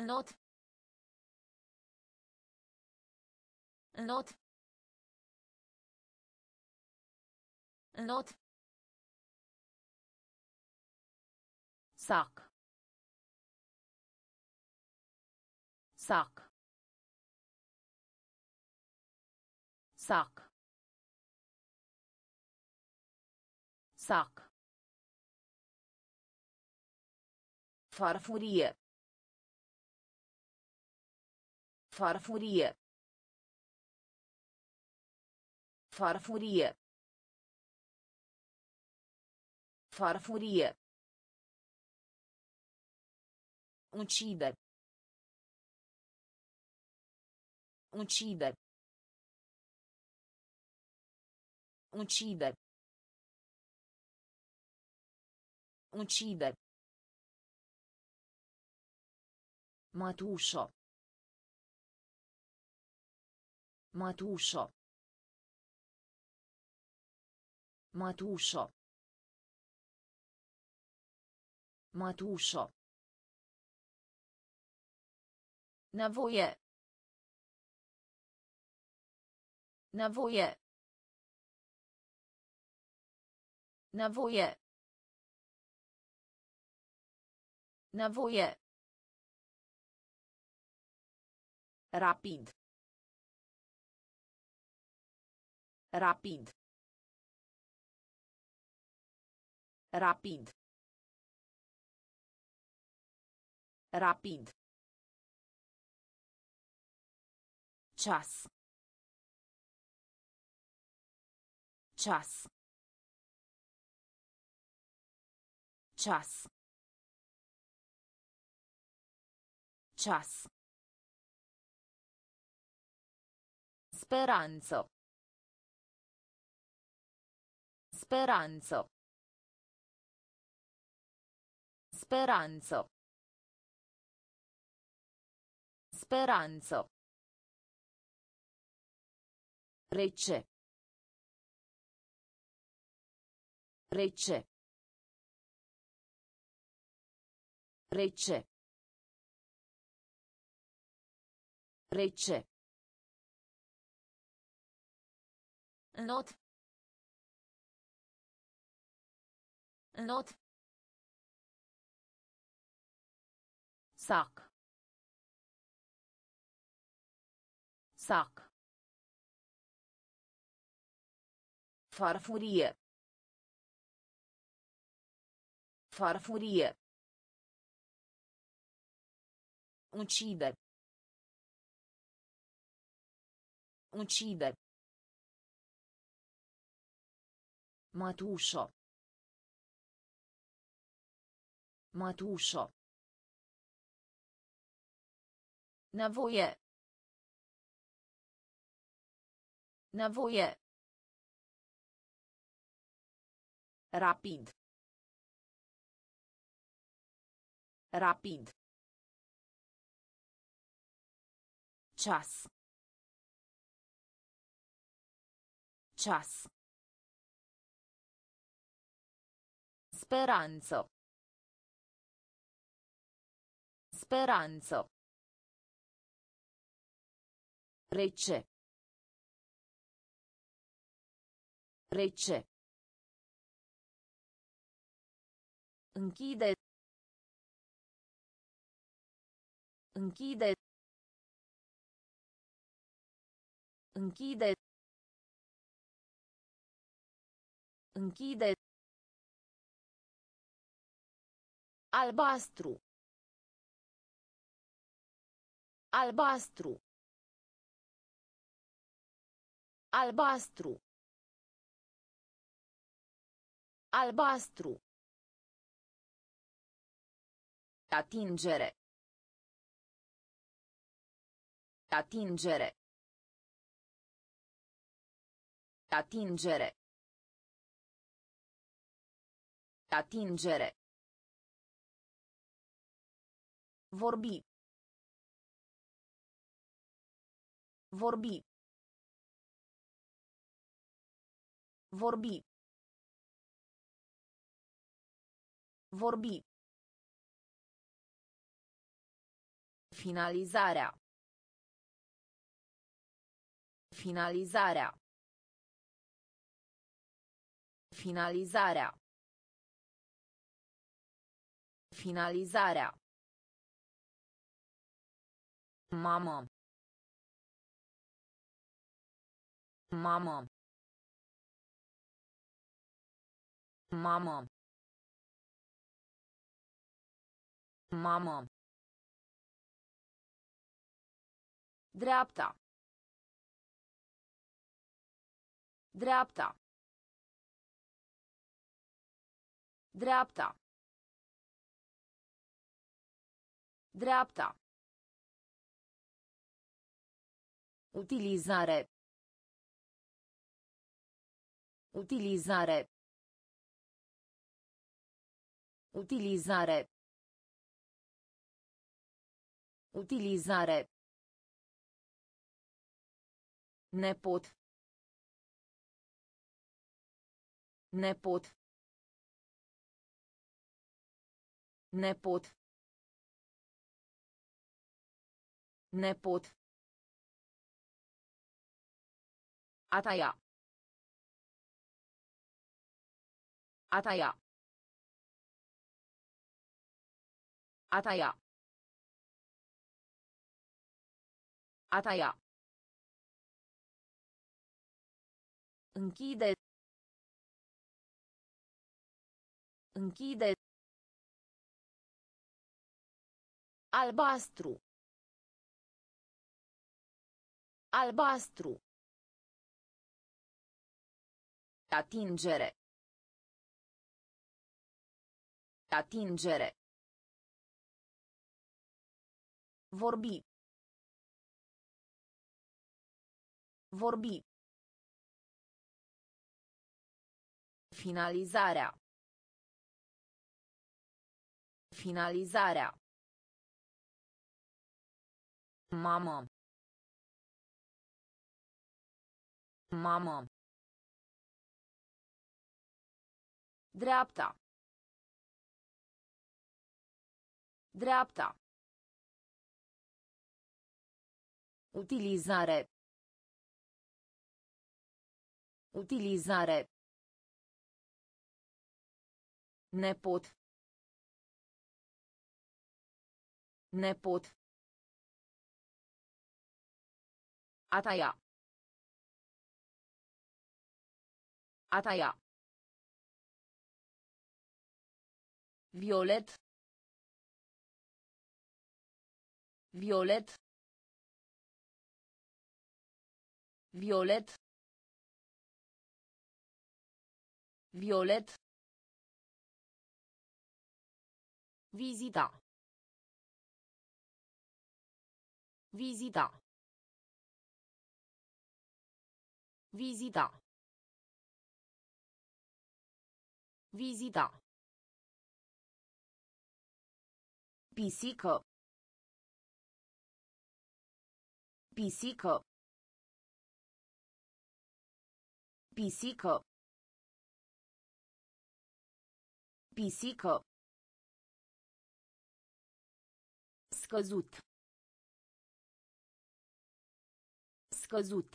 Not. Not. Not. Sac. Sac. Sac. Sac. Farfurie. Farfurie. Farfurie. Farfurie. Uccide. Uccide. Uccide. Uccide. Matuszo. Matuszo. Matuszo. Matuszo. Nevoie. Nevoie. Nevoie. Nevoie. Rapid. Rapid. Rapid. Rapid. Czas. Czas. Czas. Czas. Speranzo. Speranzo. Speranzo. Speranzo. Rece. Rece. Rece. Rece. Not. Not. Sac. Sac. Farfurie. Farfurie. Uccide. Uccide. Matuszo. Matuszo. Nevoie. Nevoie. Rapid. Rapid. Czas. Czas. Speranzo. Speranzo. Rece. Rece. Închide. Închide. Închide. Închide. Albastru. Albastru. Albastru. Albastru. Atingere. Atingere. Atingere. Atingere. Vorbi. Vorbi. Vorbi. Vorbi. Finalizarea. Finalizarea. Finalizarea. Finalizarea. Mamă. Mamă. Mamă. Mamă. Dreapta. Dreapta. Dreapta. Dreapta. Utilizare. Utilizare. Utilizare. Utilizare. Nepot. Nepot. Nepot. Nepot. Ataia. Ataia. Ataia. Ataia. Închide. Închide. Albastru. Albastru. Atingere. Atingere. Vorbi. Vorbi. Finalizarea. Finalizarea. Mamă. Mamă. Dreapta. Dreapta. Utilizare. Utilizare. Nepot. Nepot. Ataia. Ataia. Violet. Violet. Violet. Violet. Vizita. Vizita. Vizita. Vizita. Pisică. Pisică. Pisică. Pisică. Scăzut. Scăzut.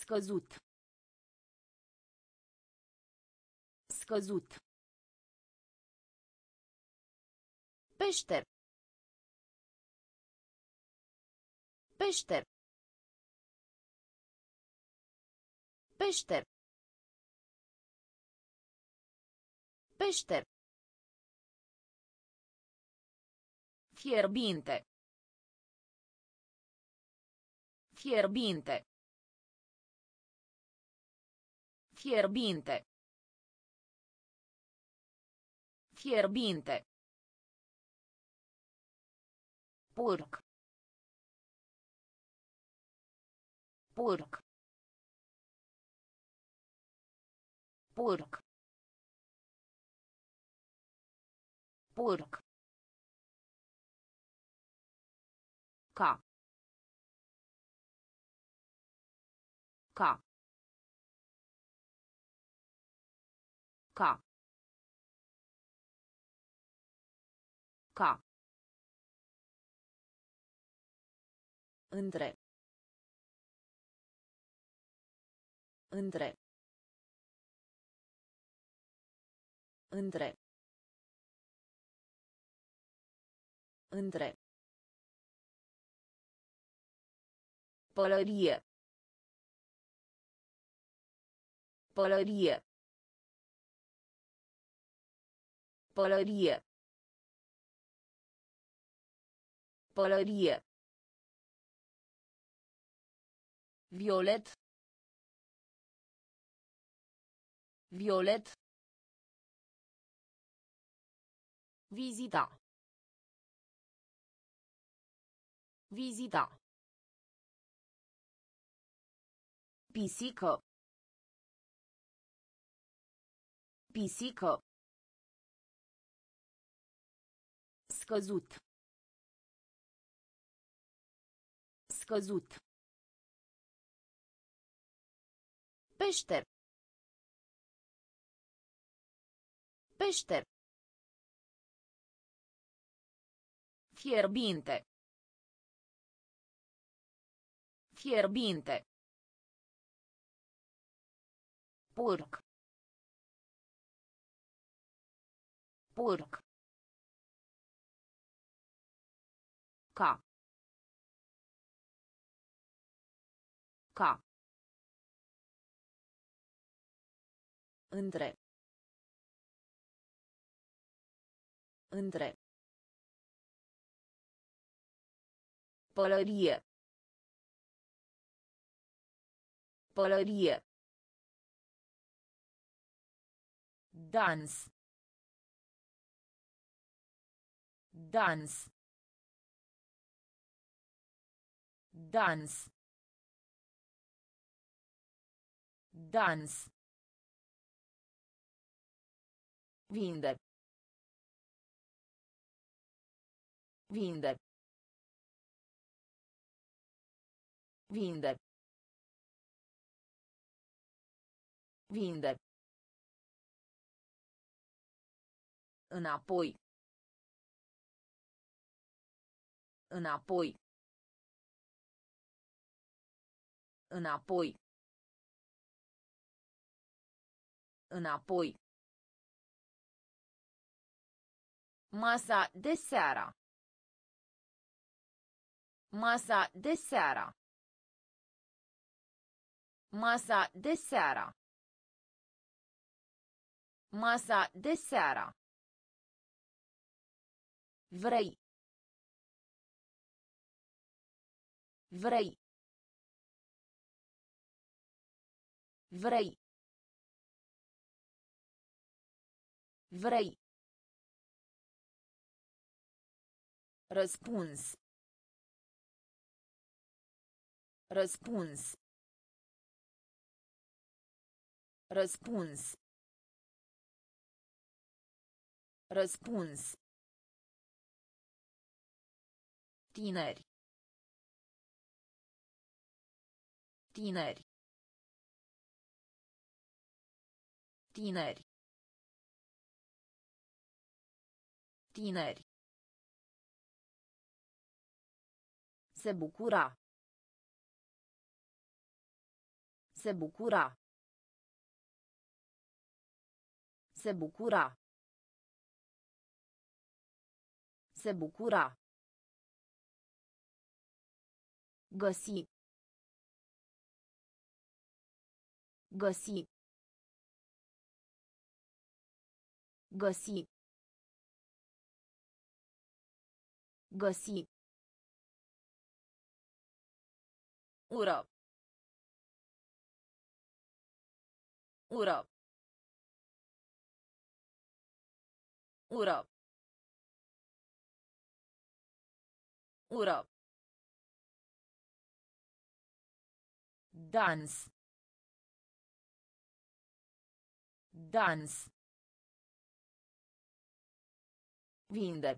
Scăzut. Scăzut. Peșter. Peșter. Peșter. Peșter. Fierbinte. Fierbinte. Fierbinte. Fierbinte. Porc. Porc. Porc. Porc. Ca. Ca. Ca. Ca. Între. Între. Între. Între. Pălărie. Pălărie. Pălărie. Pălărie. Violet. Violet. Vizita. Vizita. Pisică. Pisică. Scăzut. Scăzut. Pește. Pește. Fierbinte. Fierbinte. Purc. Purc. Ca. Ca. Între. Între. Pălărie. Pălărie. Dans. Dans. Dans. Dans. Vinde. Vinde. Vinde. Vinde. Înapoi. Înapoi. Înapoi. Înapoi. Masa de seara. Masa de seara. Masa de seara. Masa de seara. Vrei. Vrei. Vrei. Vrei. Răspuns. Răspuns. Răspuns. Răspuns. Tineri. Tineri. Tineri. Tineri. Se bucura. Se bucura. Se bucura. Se bucura. Găsi. Găsi. Găsi. Găsi. Ură. Ură. Ură. Ură. Dans. Dans. Vinde.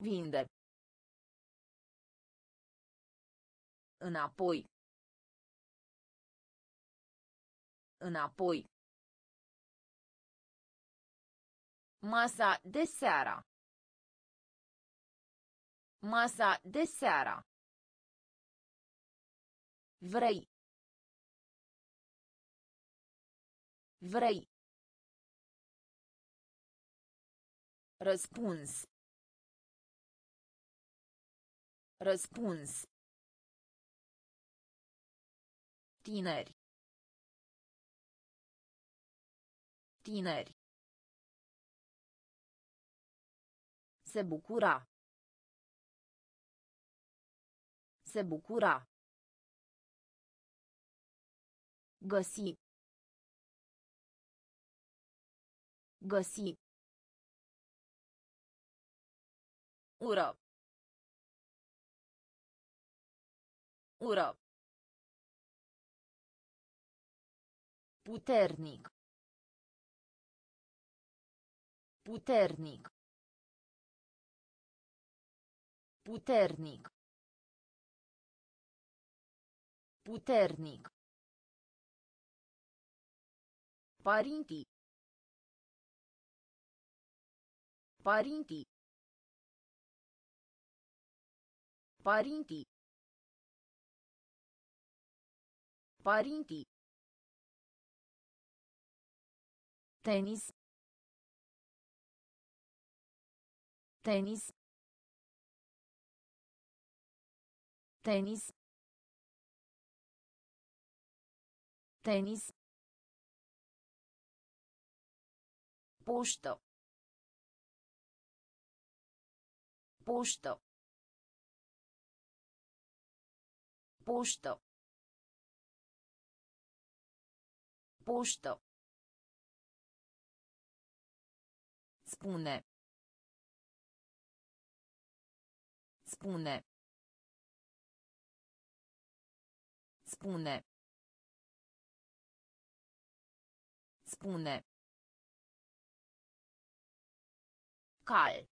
Vinde. Înapoi. Înapoi. Masa de seara. Masa de seara. Vrei. Vrei. Răspuns. Răspuns. Tineri. Tineri. Se bucura. Se bucura. Găsi. Găsi. Ură. Ură. Puternic. Puternic. Puternic. Puternic. Parinti. Parinti. Parinti. Parinti. Tenis. Tenis. Tenis. Tenis. Poștă. Poștă. Poștă. Poștă. Spune. Spune. Spune. Spune. Cal.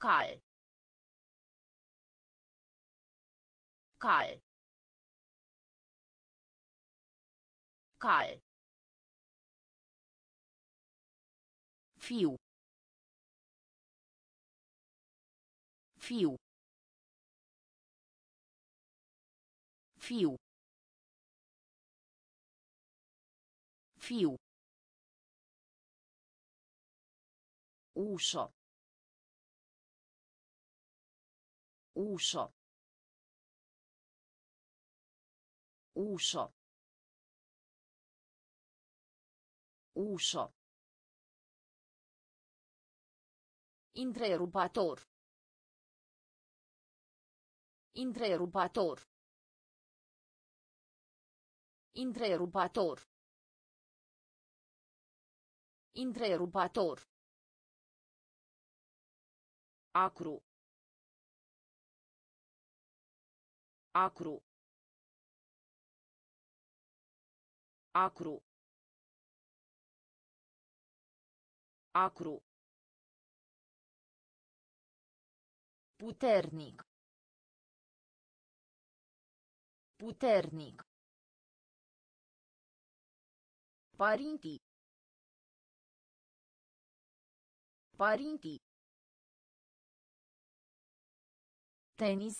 Cal. Cal. Cal. Fiu. Fiu. Fiu. Fiu. Ușă. Ușă. Ușă. Ușă. Întrerupator. Întrerupator. Întrerupator. Întrerupator. Acru. Acru. Acru. Acru. Puternic. Puternic. Parinti. Parinti. Tenis.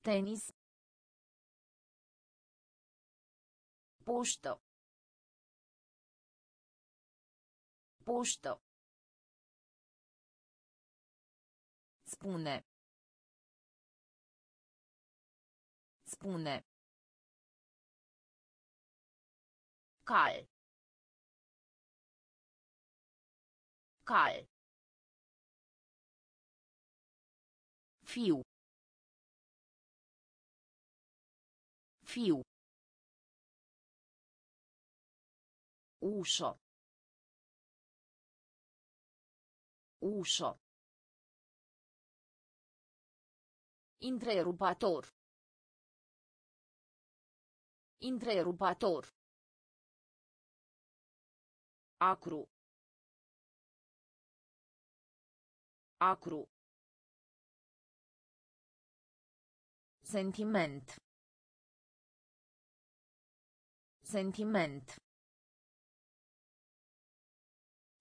Tenis. Poștă. Poștă. Spune. Spune. Cal. Cal. Fiu. Fiu. Ușă. Ușă. Întrerupator. Întrerupator. Acru. Acru. Sentiment. Sentiment.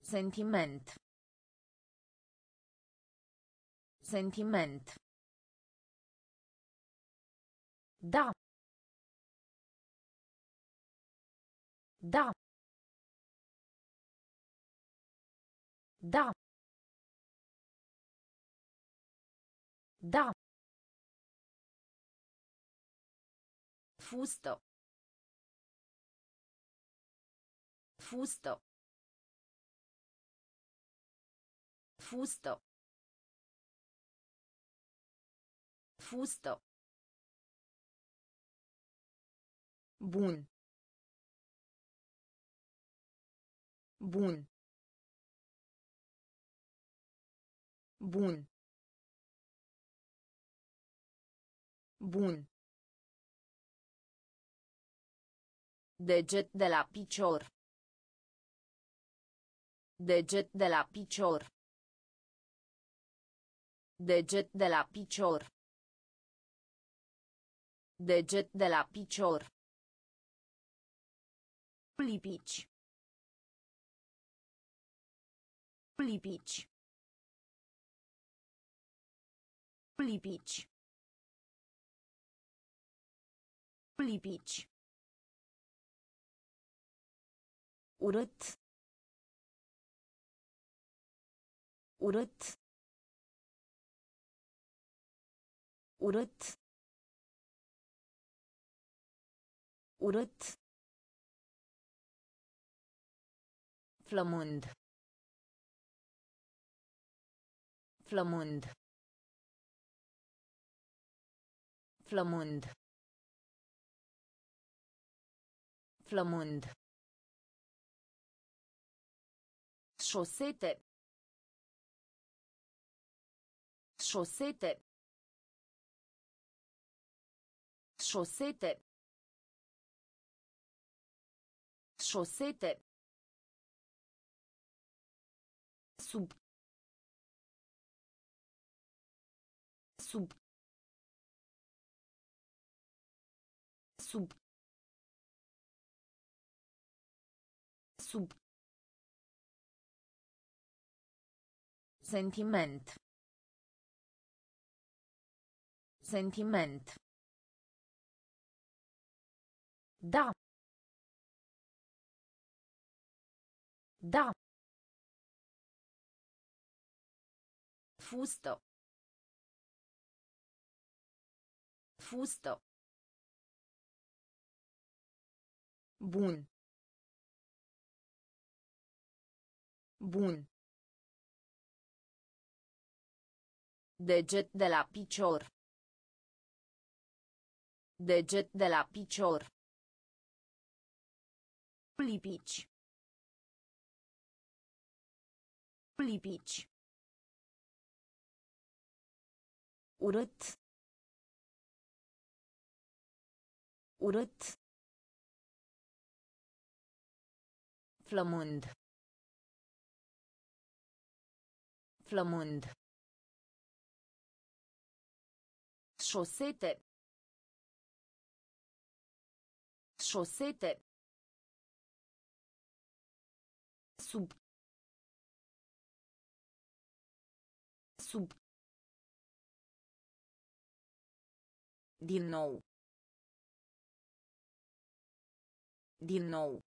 Sentiment. Sentiment. Da. Da. Da. Da. Fustă. Fustă. Fustă. Fustă. Bun. Bun. Bun. Bun. Deget de la picior. Deget de la picior. Deget de la picior. Deget de la picior. Lipici. Lipici. Lipici. Lipici. Urât. Urât. Urât. Urât. Flămând. Flămând. Flămând. Flămând. Șosete. Șosete. Șosete. Șosete. Sub. Sub. Sub. Sub. Sentiment. Sentiment. Da. Da. Fustă. Fustă. Bun. Bun. Deget de la picior. Deget de la picior. Lipici. Lipici. Urât. Urât. Flămând. Flămând. Șosete. Șosete. Sub. Sub. Din nou. Din nou.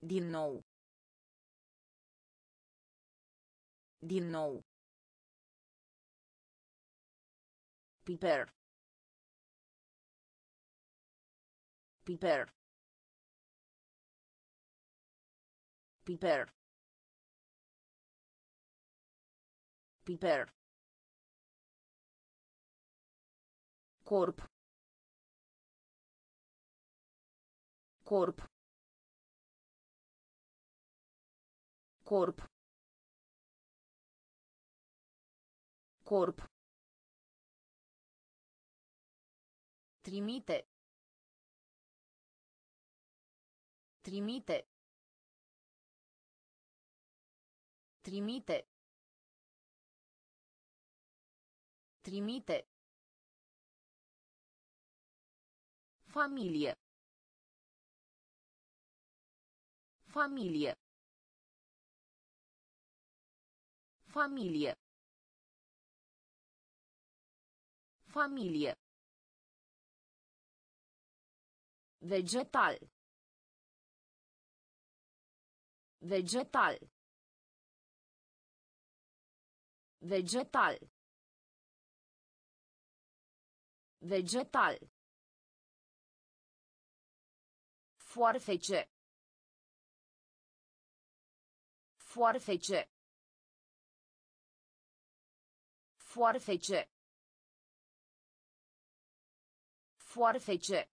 Din nou. Din nou. Piper. Piper. Piper. Piper. Corp. Corp. Corp. Corp. Trimite. Trimite. Trimite. Trimite. Familie. Familie. Familie. Familie. Vegetal. Vegetal. Vegetal. Vegetal. Foarfece. Foarfece. Foarfece. Foarfece.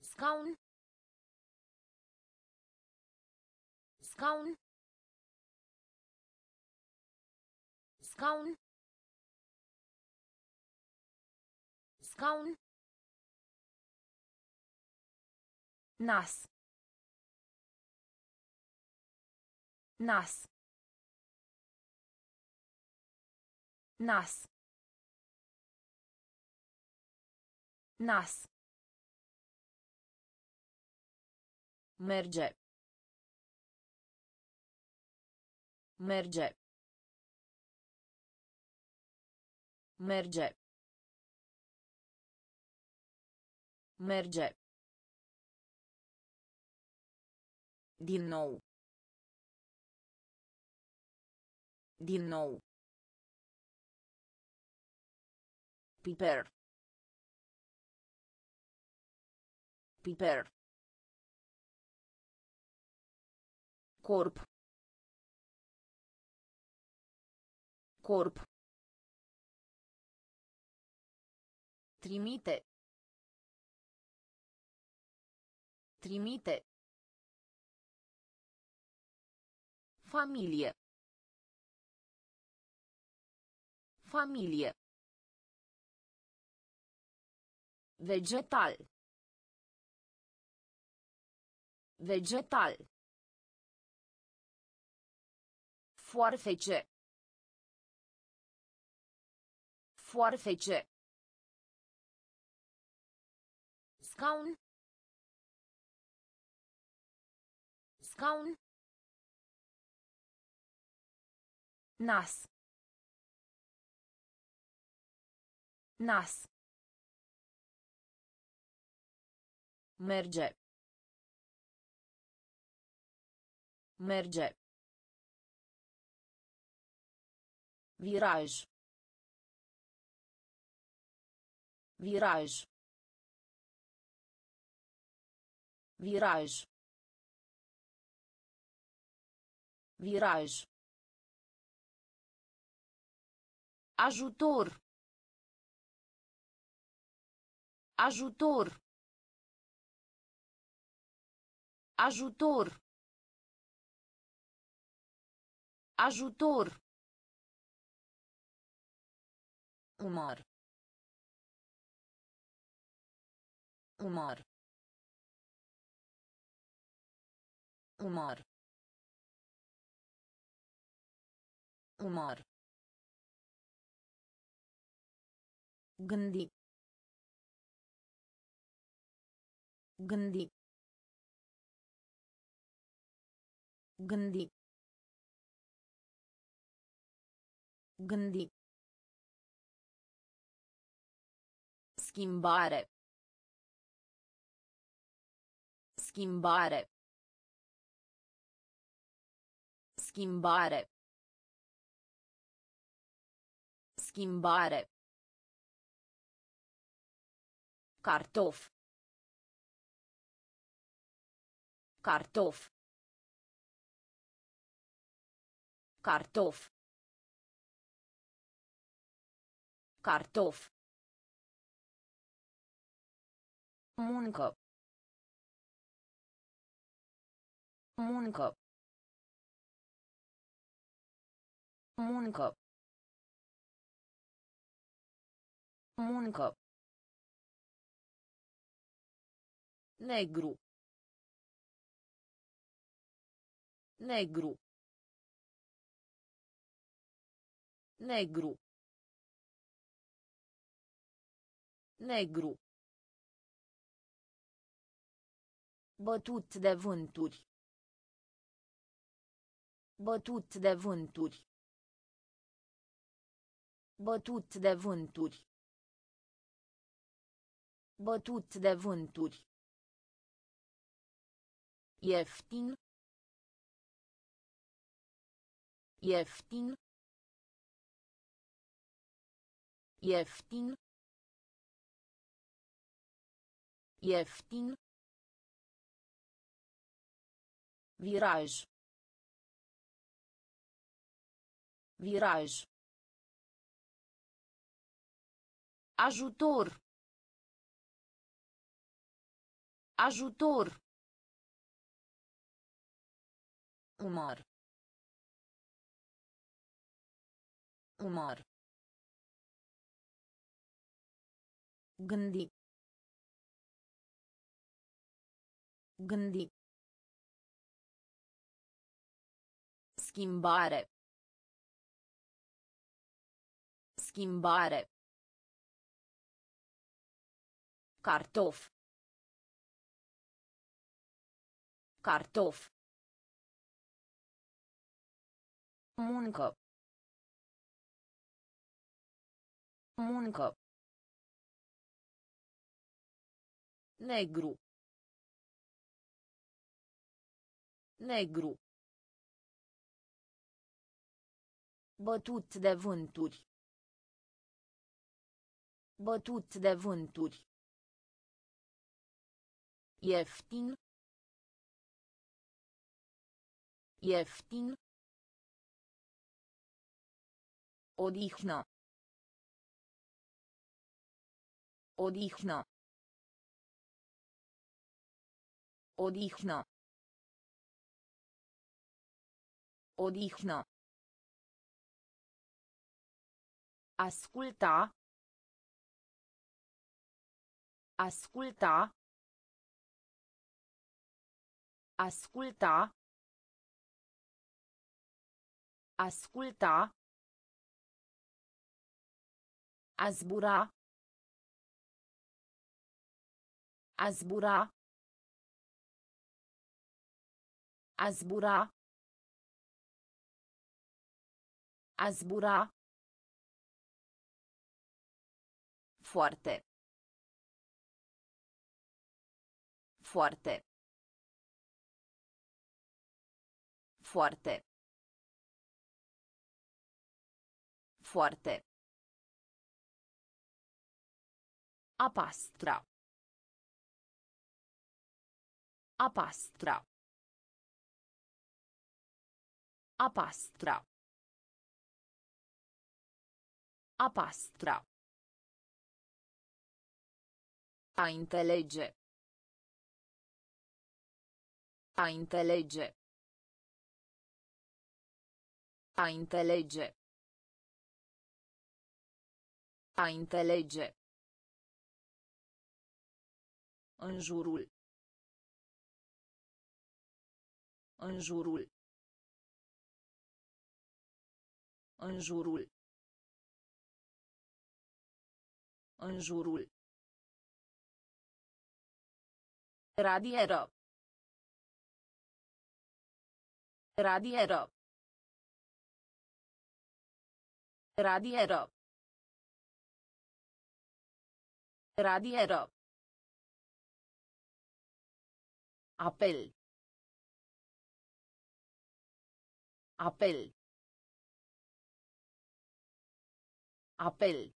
Scaun. Scaun. Scaun. Scaun. Nas. Nas. Nas. Nas. Merge. Merge. Merge. Merge. Din nou. Din nou. Piper. Piper. Corp. Corp. Trimite. Trimite. Familie. Familie. Vegetal. Vegetal. Foarfece. Foarfece. Scaun. Scaun. Nas. Nas. Merge. Merge. Viraj. Viraj. Viraj. Viraj. Ajutor. Ajutor. Ajutor. Ajutor. Umar. Umar. Umar. Umar. Gândi. Gândi. Gândi. Gândi. Schimbare. Schimbare. Schimbare. Schimbare. Cartof. Cartof. Cartof. Cartof. Muncă. Muncă. Muncă. Muncă. Negru. Negru. Negru. Negru. Bătut de vânturi. Bătut de vânturi. Bătut de vânturi. Bătut de vânturi. Ieftin. Ieftin. Ieftin. Ieftin. Viraj. Viraj. Ajutor. Ajutor. Umar. Umar. Gândi. Gândi. Schimbare. Schimbare. Cartof. Cartof. Muncă. Muncă. Negru. Negru. Bătut de vânturi. Bătut de vânturi. Ieftin. Ieftin. Odihnă. Odihnă. Odihnă. Odihnă. Asculta. Asculta. Asculta. Asculta. A zbura. A zbura. A zbura. A zbura. Foarte. Foarte. Foarte. Foarte. A pastra. A pastra. A pastra. A pastra. A înțelege. A înțelege. A înțelege. A înțelege. În jurul. În jurul. În jurul. În jurul. Radieră. Radieră. Radieră. Radieră. Apel. Apel. Apel.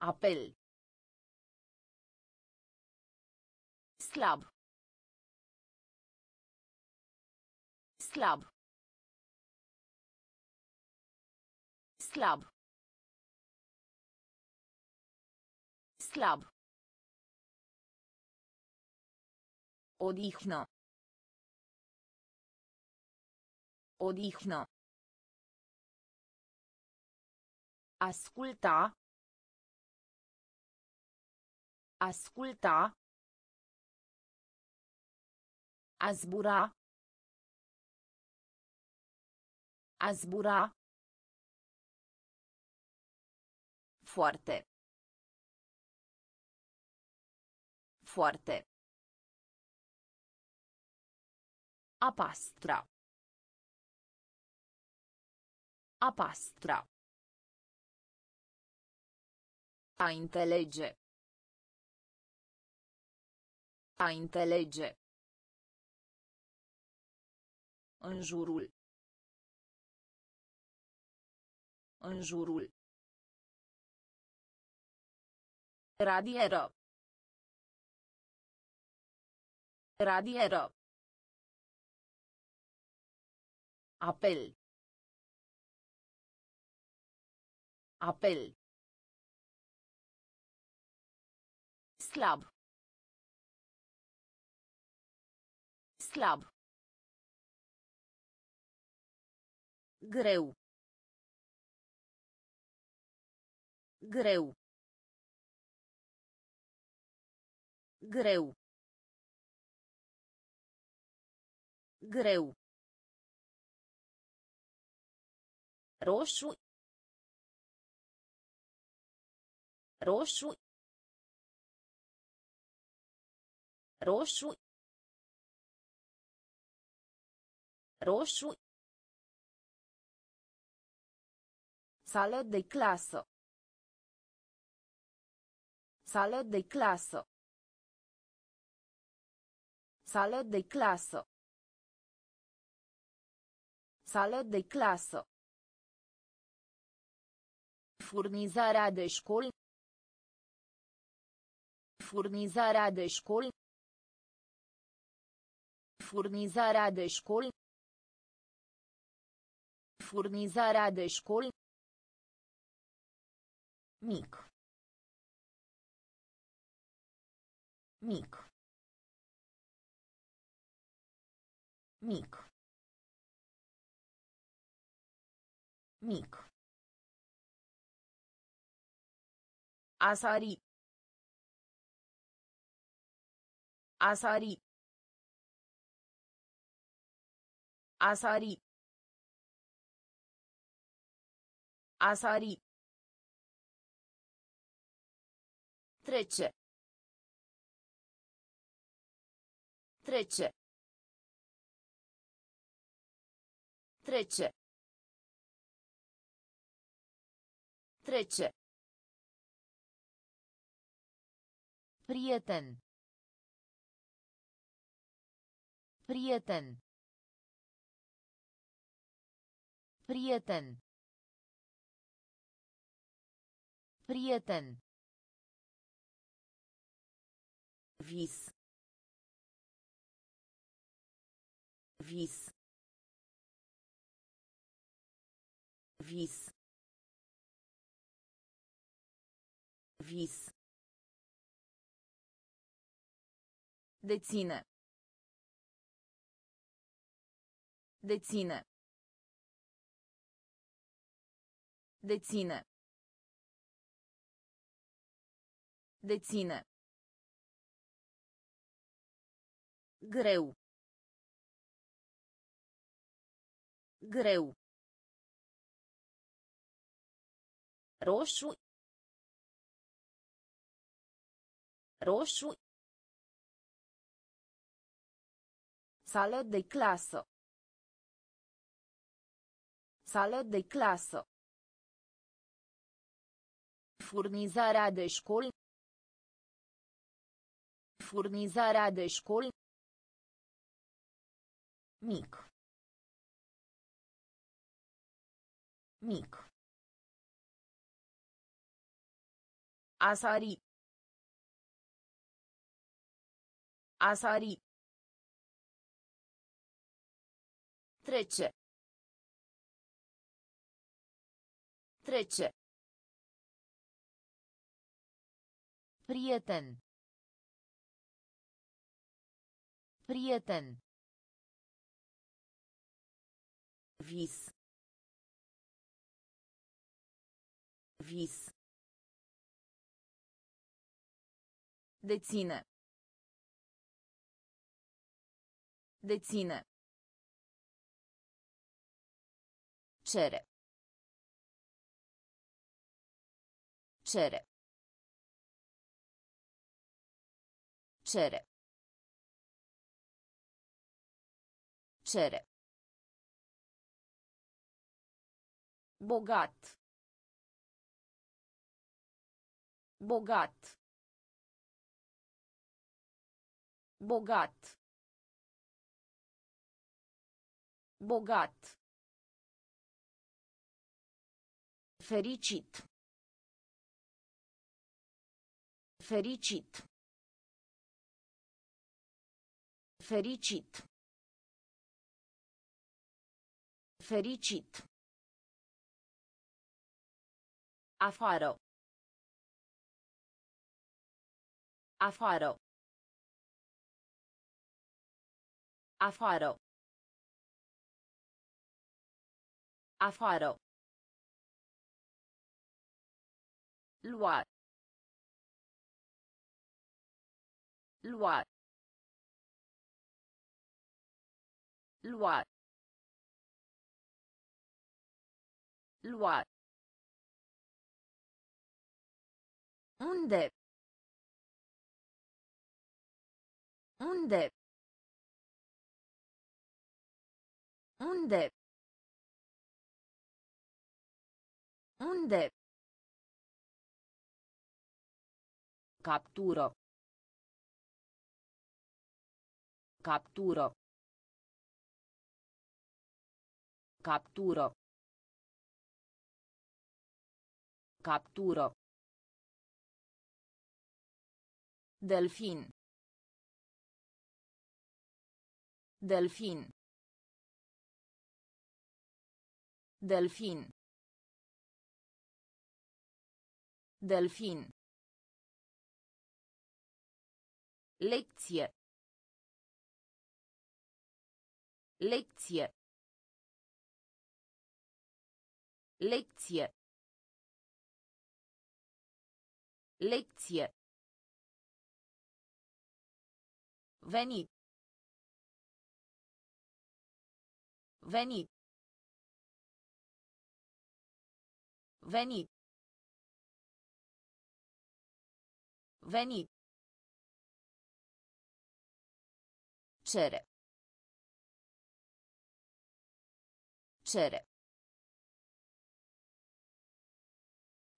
Apel. Slab. Slab. Slab. Slab. Odihnă. Odihnă. Asculta. Asculta. A zbura. A zbura. Foarte. Foarte. A pastra. A pastra. A înțelege. A înțelege. În jurul. În jurul. Radieră. Radieră. Apel. Apel. Slab. Slab. Greu. Greu. Greu. Greu. Roșu. Roșu. Roșu. Roșu. Sală de clasă. Sală de clasă. Sală de clasă. Sală de clasă. Furnizarea de școli. Furnizarea de școli. Furnizarea de școli. Furnizarea de școli. Mic. Mic. Mic. Mic. Asari. Asari. Asari. Asari. Trece. Trece. Trece. Trece. Prieten. Prieten. Prieten. Prieten. Vis. Vis. Vis. Vis. Deține. Deține. Deține. Deține. Greu. Greu. Roșu. Roșu. Sală de clasă. Sală de clasă. Furnizarea de școli. Furnizarea de școli. Mic. Mic. Asari. Asari. Trece. Trece. Prieten. Prieten. Vis. Vis. Deține. Deține. Cere. Cere. Cere. Cere. Bogat. Bogat. Bogat. Bogat. Fericit. Fericit. Fericit. Fericit. Afară. Afară. Afară. Afară. Lua. Lua. Lua. Lua. Unde? Unde? Unde? Unde? Captură. Captură. Captură. Captură. Delfin. Delfin. Delfin. Delfin. Lecție. Lecție. Lecție. Lecție. Veni. Veni. Veni. Veni. Cere. Cere.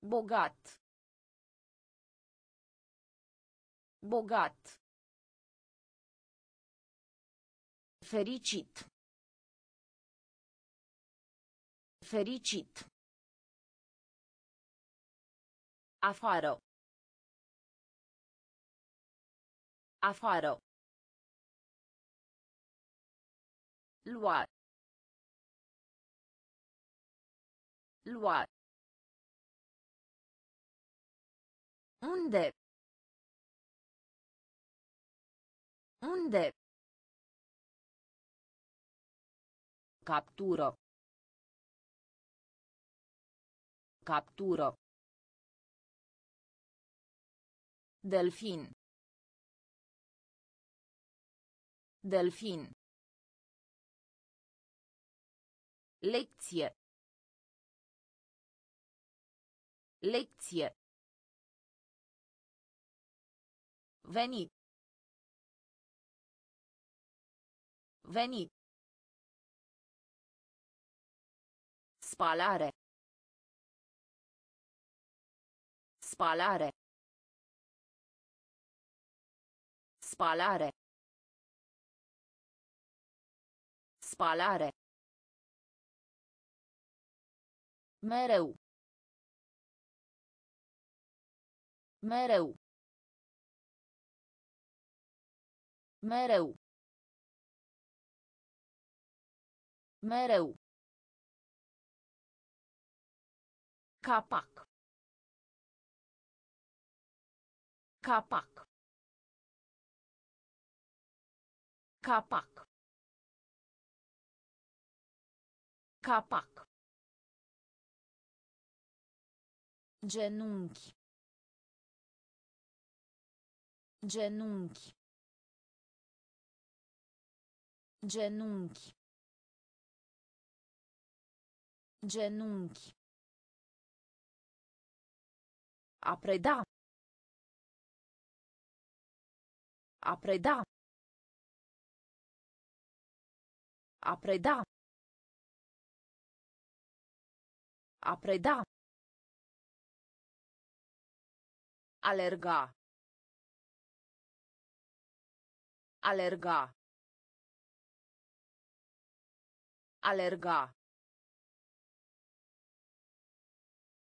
Bogat. Bogat. Fericit. Fericit. Afară. Afară. Lua. Lua. Unde? Unde? Captură. Captură. Delfin. Delfin. Lecție. Lecție. Veni. Veni. Spalare. Spalare. Spalare. Spalare. Mereu. Mereu. Mereu. Mereu. Capac. Capac. Capac. Capac. Genunchi. Genunchi. Genunchi. Genunchi. A preda. A preda. A preda. A preda. Alerga. Alerga. Alerga.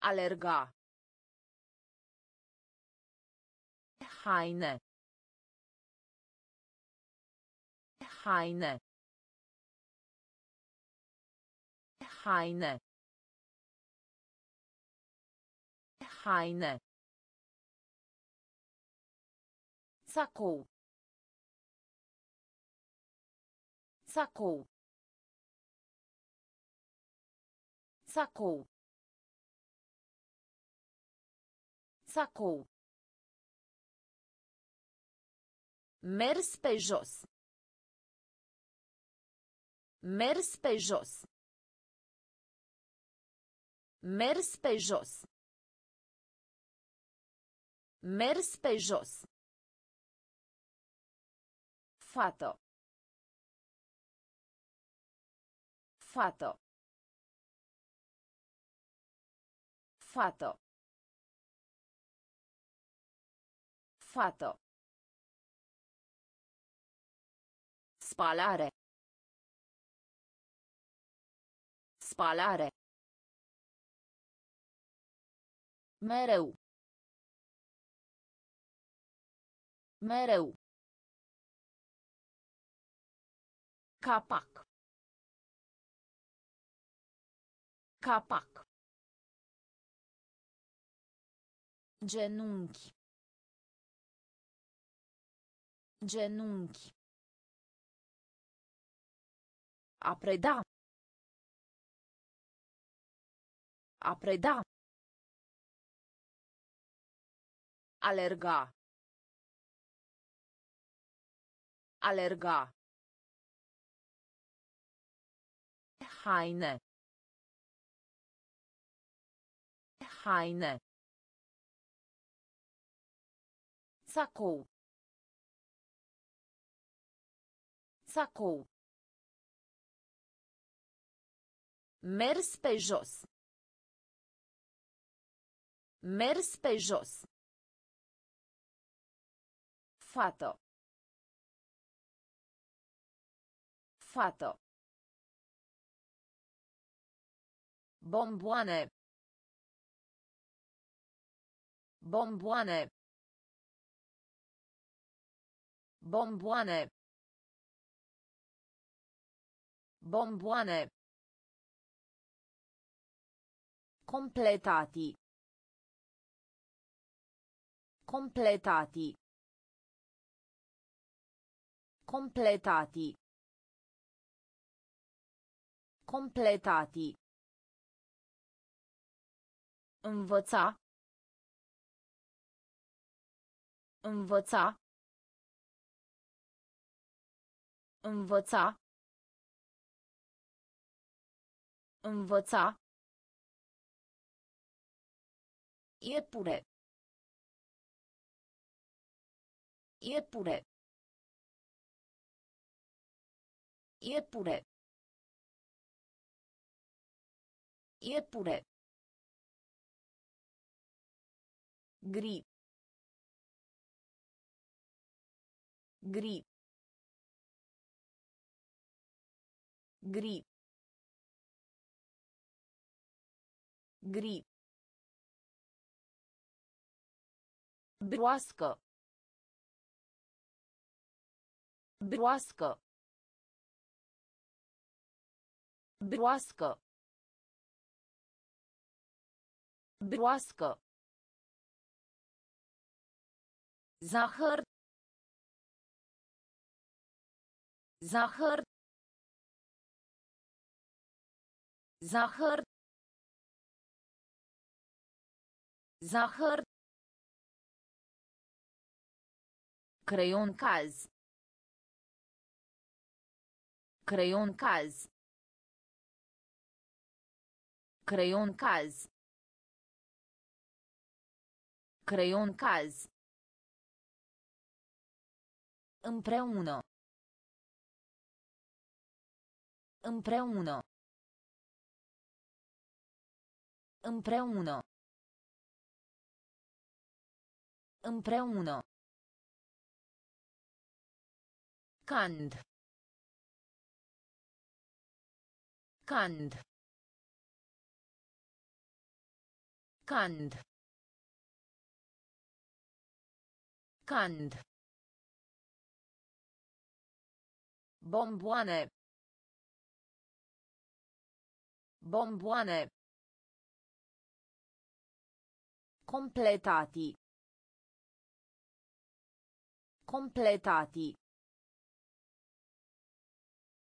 Alerga. Haine. Haine. Haine. Haine. Sacou. Sacou. Sacou. Sacou. Mers pe jos. Mers pe jos. Mers pe jos. Mers pe jos. Fată. Fată. Fată. Fată. Spalare. Spalare. Mereu. Mereu. Capac. Capac. Genunchi. Genunchi. A preda. A preda. Alerga. Alerga. Haine. Haine. Sacou. Sacou. Mers pe jos. Mers pe jos. Fată. Fată. Bomboane. Bomboane. Bomboane. Bomboane. Completati. Completati. Completati. Completati. Învăța. Învăța. Învăța. Învăța. Iepure. Iepure. Iepure. Iepure. Gri. Gri. Gri. Gri. Broască. Broască. Broască. Broască. Zahăr. Zahăr. Zahăr. Zahăr. Creion caz. Creion caz. Creion caz. Creion caz. Împreună. Împreună. Împreună. Împreună. Cand. Cand. Cand. Cand. Bomboane. Bomboane. Completati. Completati.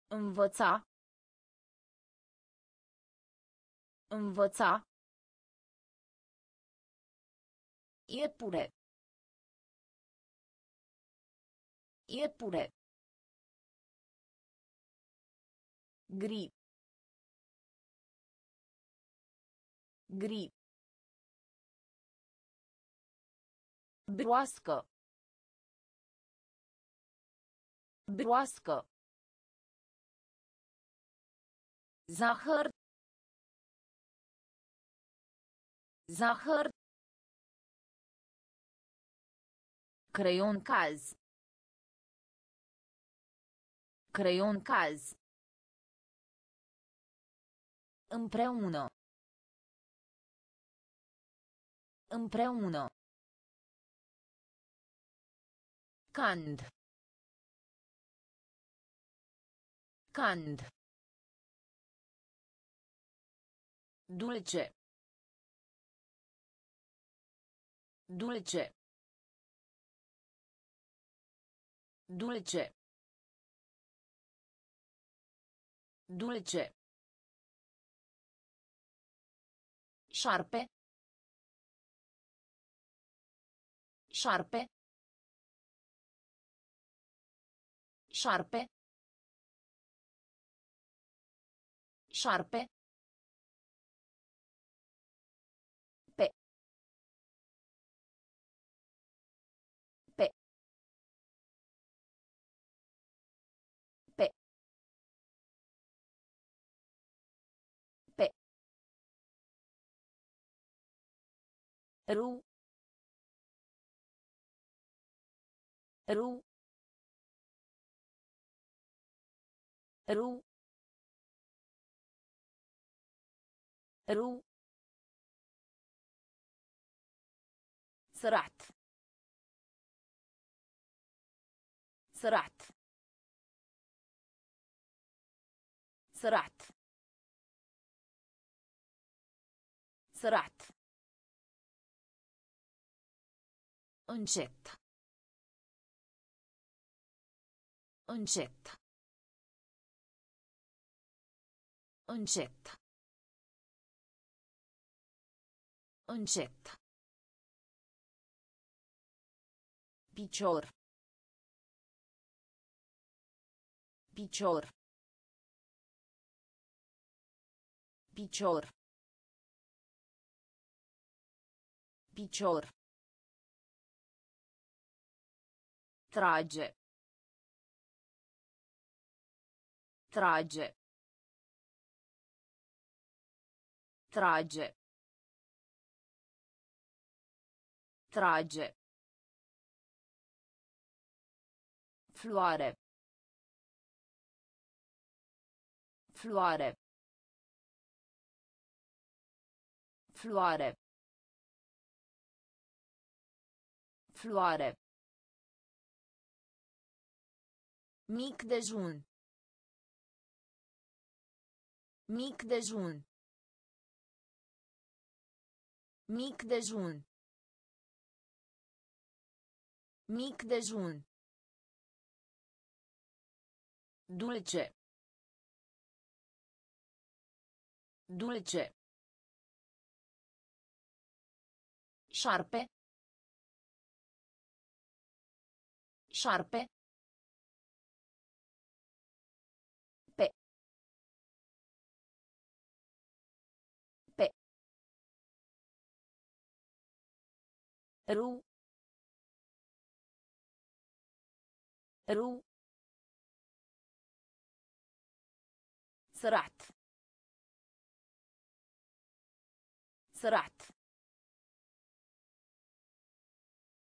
Învăța. Învăța. Iepure. Iepure. Gri. Gri. Broască. Broască. Zahăr. Zahăr. Creion caz. Creion caz. Împreună. Împreună. Cand. Cand. Dulce. Dulce. Dulce. Dulce. Șarpe. Șarpe. Șarpe. Șarpe. ru رو رو رو. سرعت سرعت سرعت سرعت أنشط. Încet. Încet. Încet. Picior. Picior. Picior. Picior. Trage. Trage. Trage. Trage. Floare. Floare. Floare. Floare. Mic dejun. Mic dejun. Mic dejun. Mic dejun. Dulce. Dulce. Șarpe. Șarpe. Ru. Ru. سرعت سرعت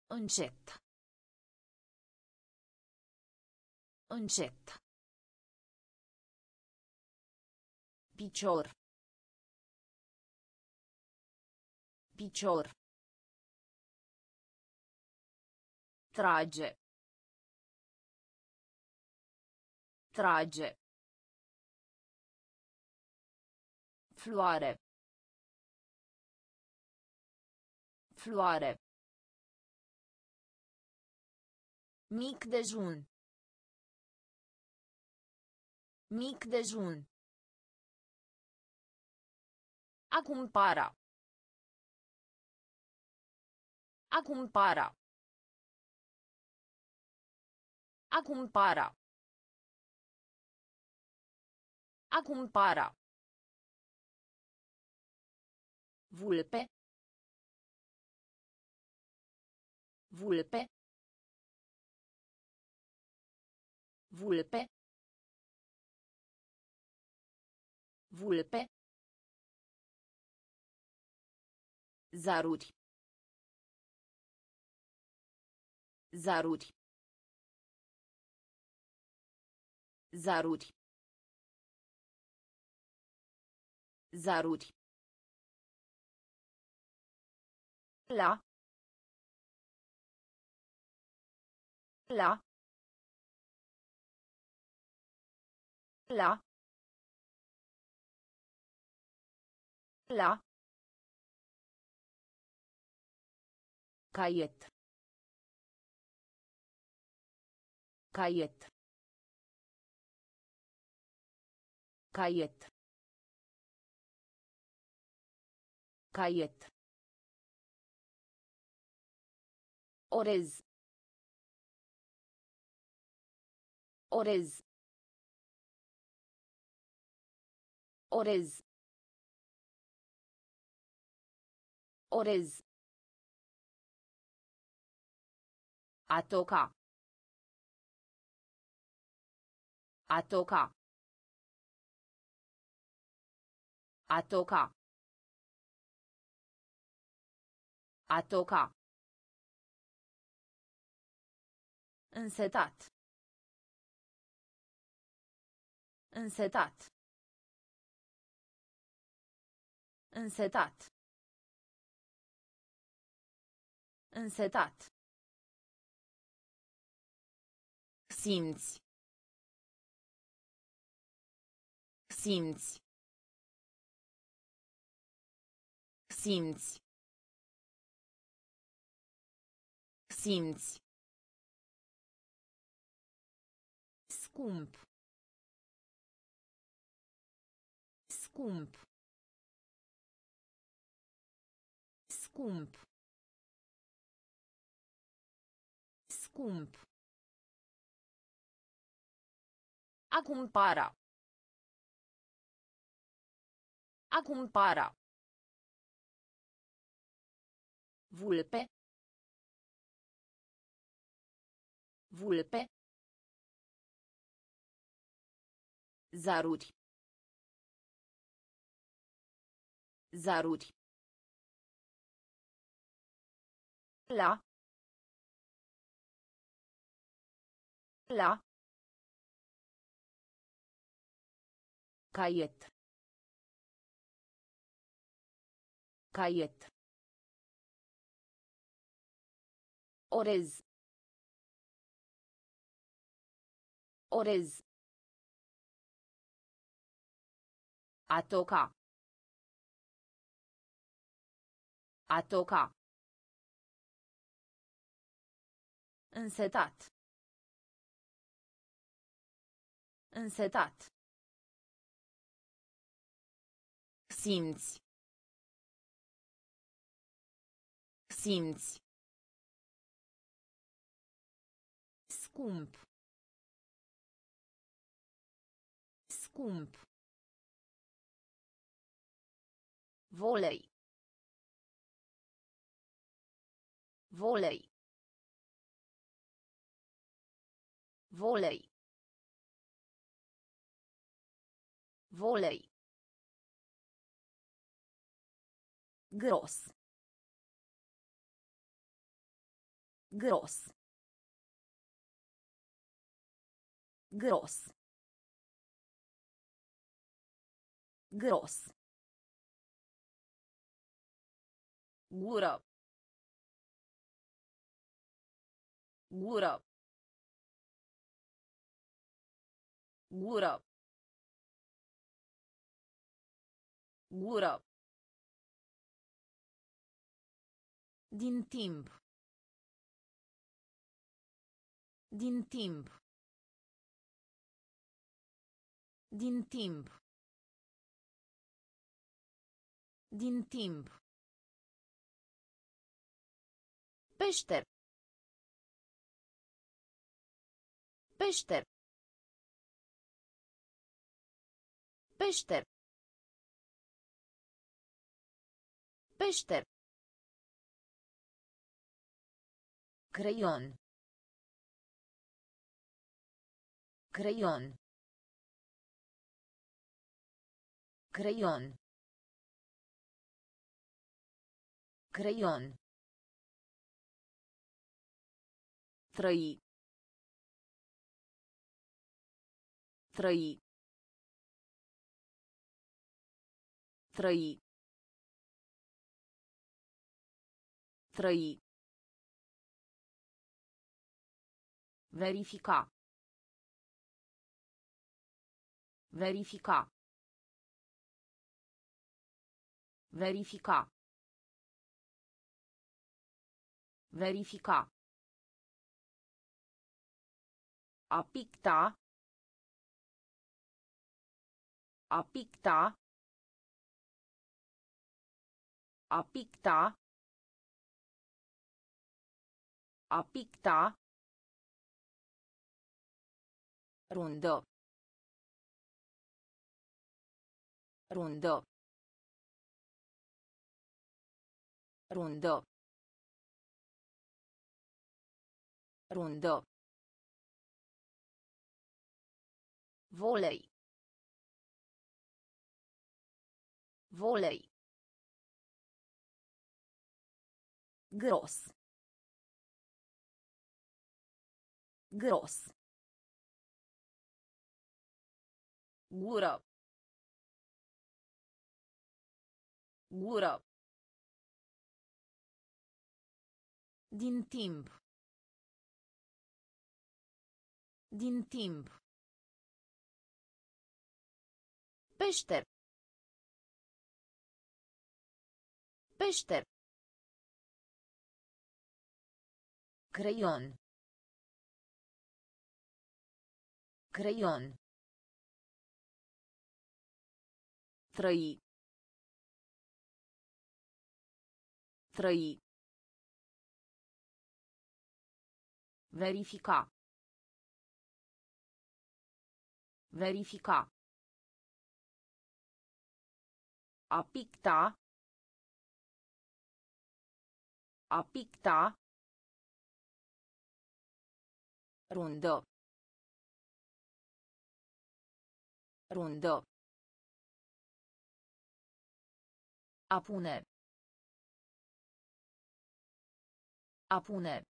încet încet picior picior trage. Trage. Floare. Floare. Mic dejun. Mic dejun. A cumpara a cumpara a cumpara a cumpara Vulpe. Vulpe. Vulpe. Vulpe. Zaruri. Zaruri. Zaruri. Zaruri. La. La. La. La. Caiet. Caiet. Caiet. Caiet. Orez. Orez. Orez. Orez. A toca. A toca. A toca. A toca. Însetat. Însetat. Însetat. Însetat. Simți. Simți. Simți. Simți. Scump. Scump. Scump. Scump. A cumpara. A cumpara. Vulpe. Vulpe. Zaruri. Zaruri. La. La. Caiet. Caiet. Orez. Orez. A toca. A toca. Însetat. Însetat. Simți. Simți. Scump. Scump. Volei. Volei. Volei. Volei. Gros. Gros. Gros. Gros. Gură. Gură. Gură. Gură. Din timp. Din timp. Din timp. Din timp. Peșter. Peșter. Peșter. Peșter. Creion. Creion. Creion. Creion. Trăi. Trăi. Trăi. Trăi. Verifica. Verifica. Verifica. Verifica. A picta. A picta. A picta. A picta. Rundă. Rundă. Rundă. Rundă. Volei. Volei. Gros. Gros. Gură. Gură. Din timp. Din timp. Peșter. Peșter. Creion. Creion. Trăi. Trăi. Verifica. Verifica. A picta. A picta. Rundă. Rundă. A pune. A pune.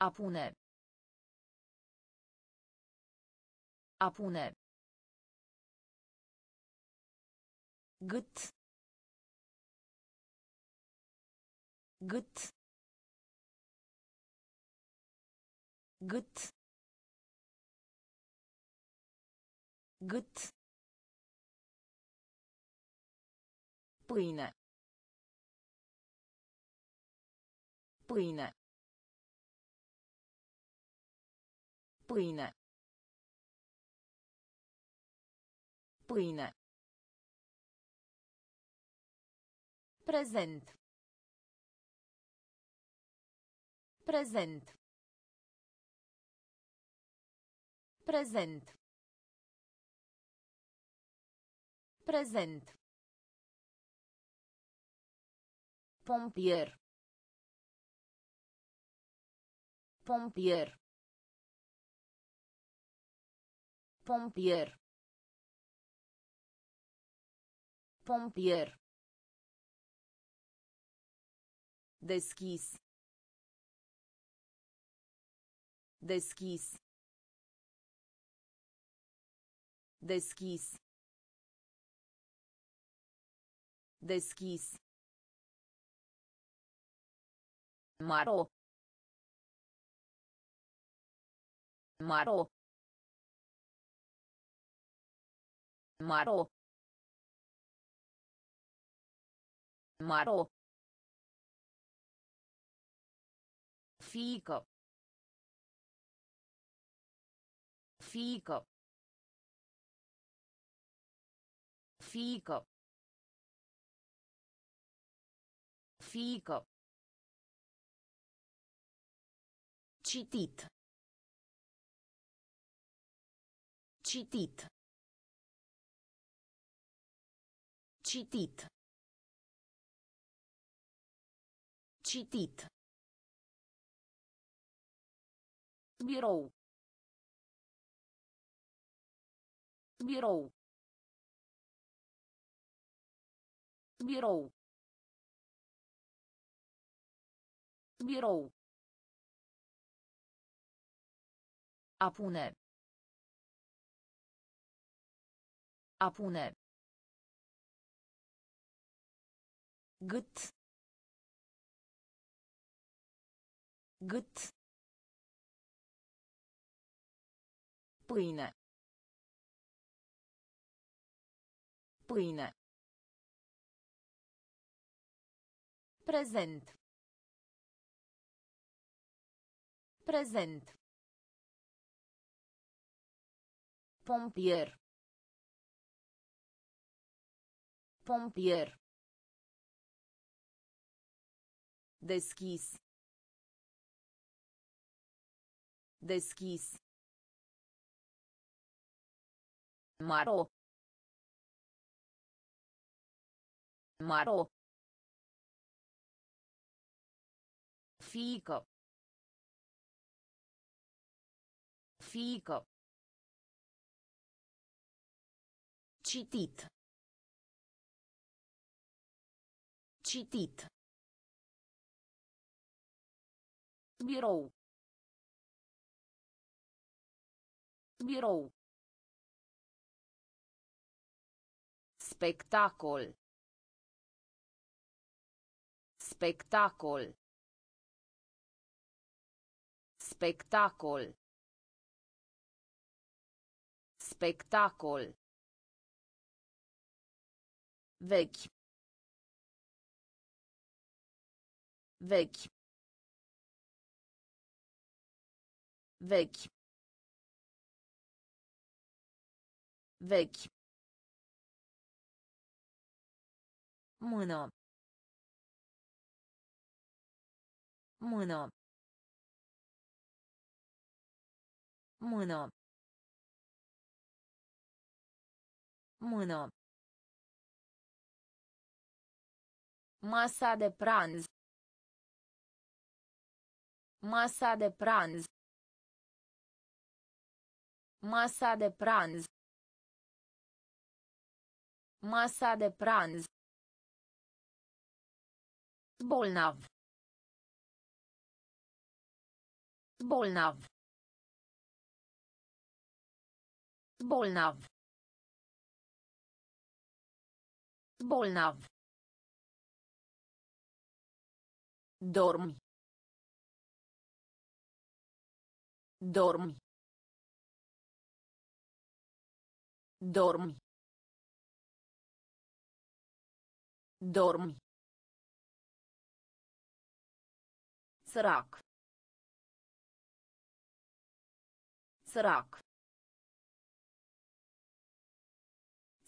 A pune. A pune. Gât. Gât. Gât. Gât. Pâine. Pâine. Pâine. Pâine. Prezent. Prezent. Prezent. Prezent. Pompier. Pompier. Pompier. Pompier. Deschis. Deschis. Deschis. Deschis. Maro. Maro. Maro. Maro. Fico. Fico. Fico. Fico. Citit. Citit. Citit. Citit. Birou. Birou. Birou. Birou. A pune. A pune. Gât. Gât. Pâine. Pâine. Prezent. Prezent. Pompier. Pompier. Deschis. Deschis. Maro. Maro. Fico. Fico. Citit. Citit. Birou. Birou. Spectacol. Spectacol. Spectacol. Spectacol. Vechi. Vechi. Vechi. Vechi. Mână. Mână. Mână. Mână. Masa de pranz. Masa de pranz. Masa de pranz. Masa de pranz. Bolnav. Bolnav. Bolnav. Bolnav. Dormi. Dormi. Dormi. Dormi. Sărac. Sărac.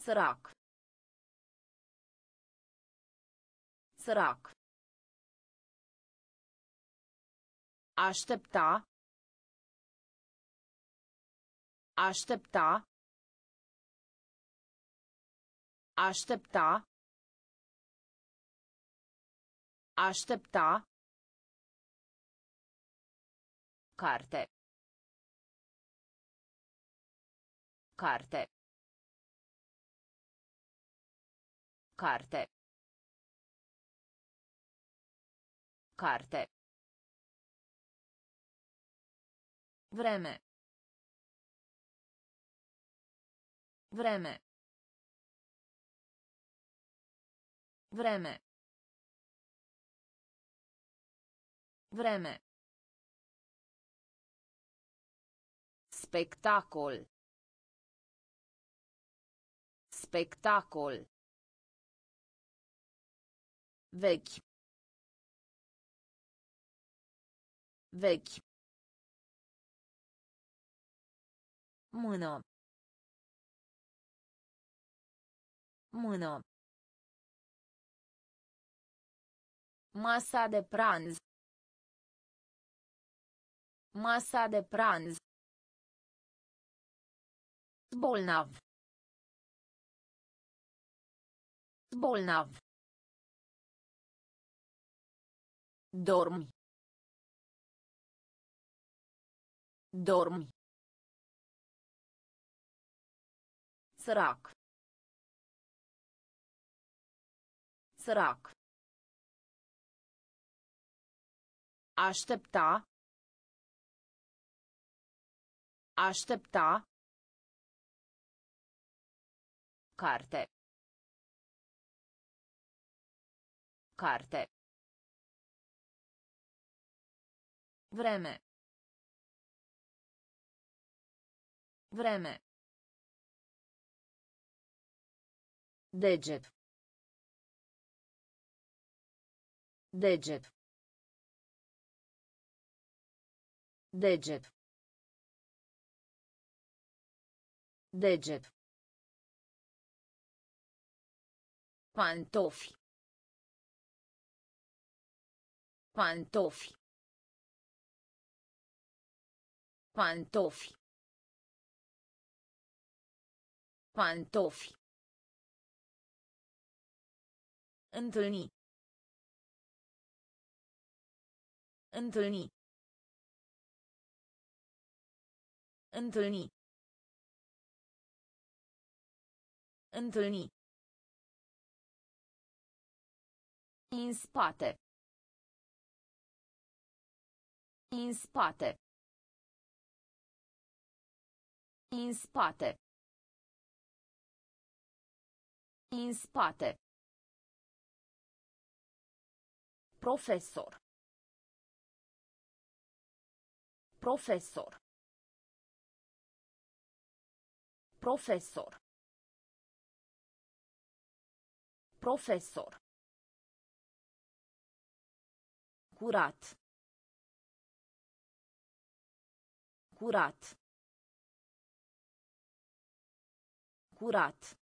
Sărac. Sărac. Aștepta. Aștepta. Aștepta. Aștepta. Carte. Carte. Carte. Carte. Vreme. Vreme. Vreme. Vreme. Spectacol. Spectacol. Vechi. Vechi. Mână. Mână. Masa de pranz. Masa de pranz. Bolnav. Bolnav. Dormi. Dormi. Sărac. Sărac. Aștepta. Aștepta. Carte. Carte. Vreme. Vreme. Deget. Deget. Deget. Deget. Pantofi. Pantofi. Pantofi. Pantofi. Întâlni. Întâlni. Întâlni. Întâlni. În spate. În spate. În spate. În spate. Profesor. Profesor. Profesor. Profesor. Curat. Curat. Curat.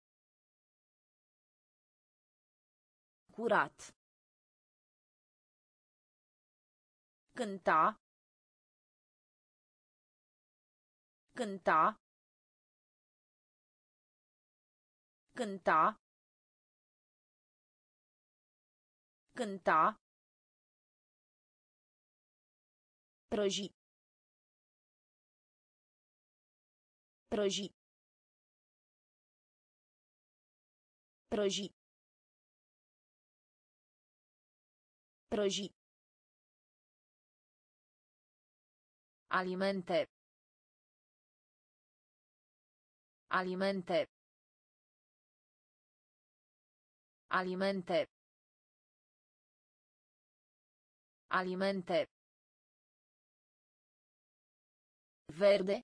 Curat. Cânta. Cânta. Cânta. Cânta. Prăji. Prăji. Prăji. Prăji. Alimente. Alimente. Alimente. Alimente. Verde.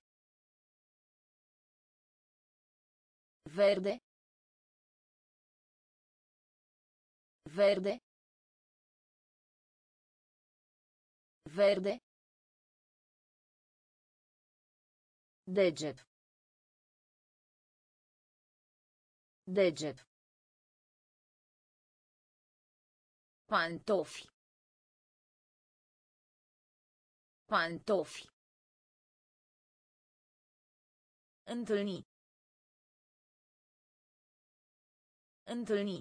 Verde. Verde. Verde. Deget. Deget. Pantofi. Pantofi. Întâlni. Întâlni.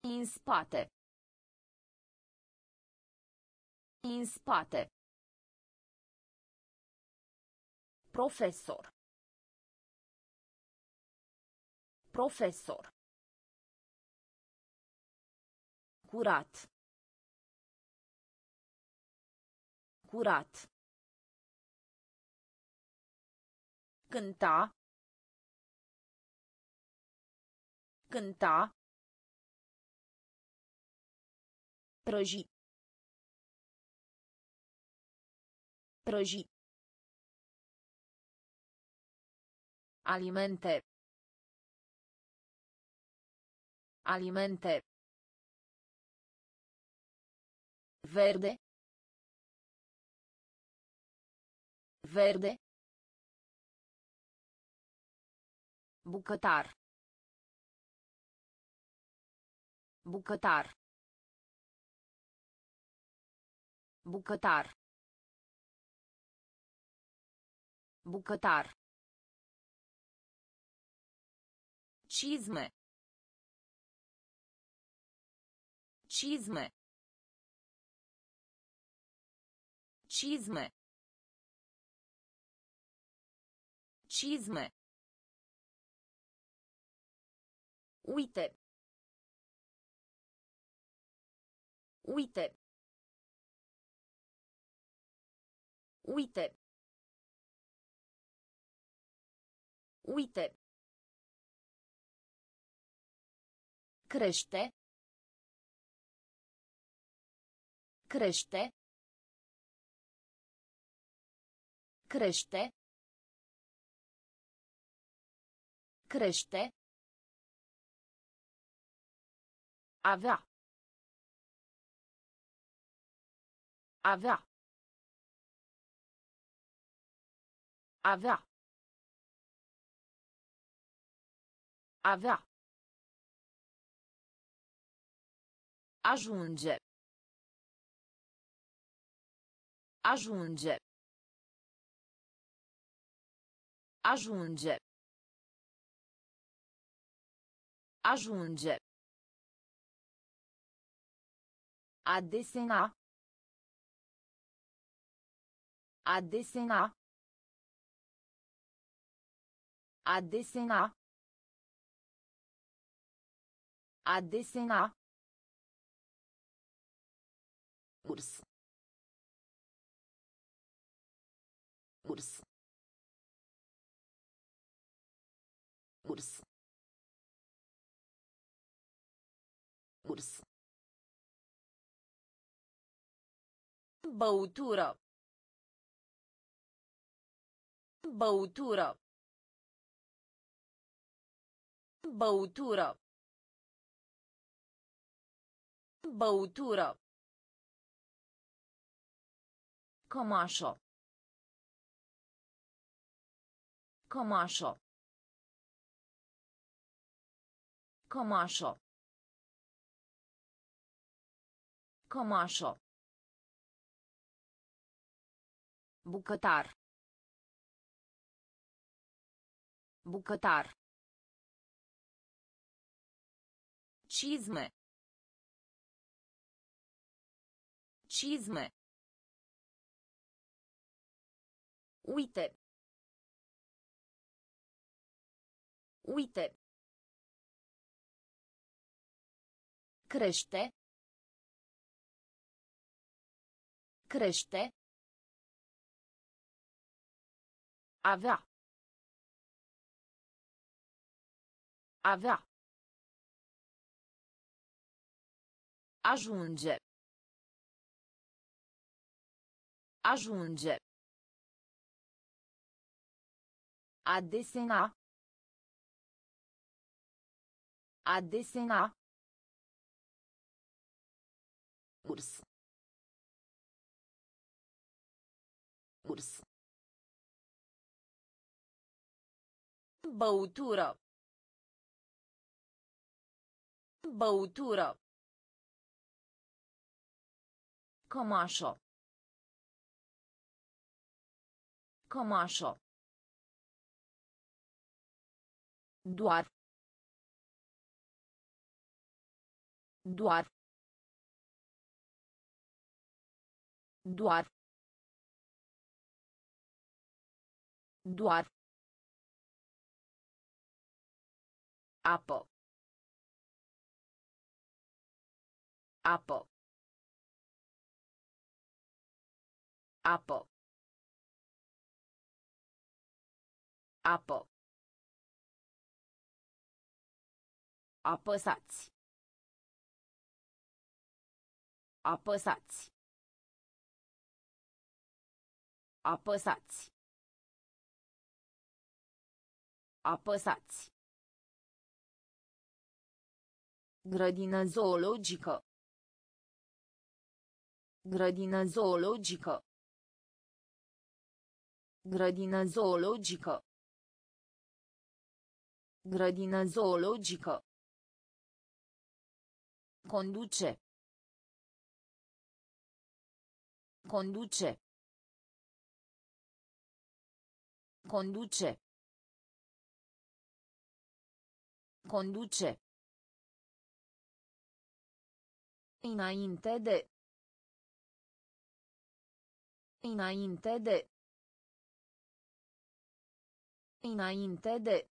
În spate. În spate. Profesor. Profesor. Curat. Curat. Cânta. Cânta. Prăji. Prăji. Alimente. Alimente. Verde. Verde. Bucătar. Bucătar. Bucătar. Bucătar. Cizme. Cizme. Cizme. Cizme. Uite. Uite. Uite. Uite. Crește. Crește. Crește. Crește. Avea. Avea. Avea. Avea. Ajunge. Ajunge. Ajunge. Ajunge. A desena. A desena. A desena. A desena. Urs. Urs. Urs. Urs. Băutură. Băutură. Băutură. Băutură. Cămașă. Cămașă. Cămașă. Cămașă. Bucătar. Bucătar. Cizme. Cizme. Uite. Uite. Crește. Crește. Avea. Avea. Ajunge. Ajunge. A desena. A desena. Urs. Urs. Băutură. Băutură. Cămașă. Cămașă. Doar. Doar. Doar. Doar. Apă. Apă. Apă. Apă. Apăsați. Apăsați. Apăsați. Apăsați. Grădină zoologică. Grădină zoologică. Grădină zoologică. Grădină zoologică. Conduce. Conduce. Conduce. Conduce. Înainte de. Înainte de. Înainte de.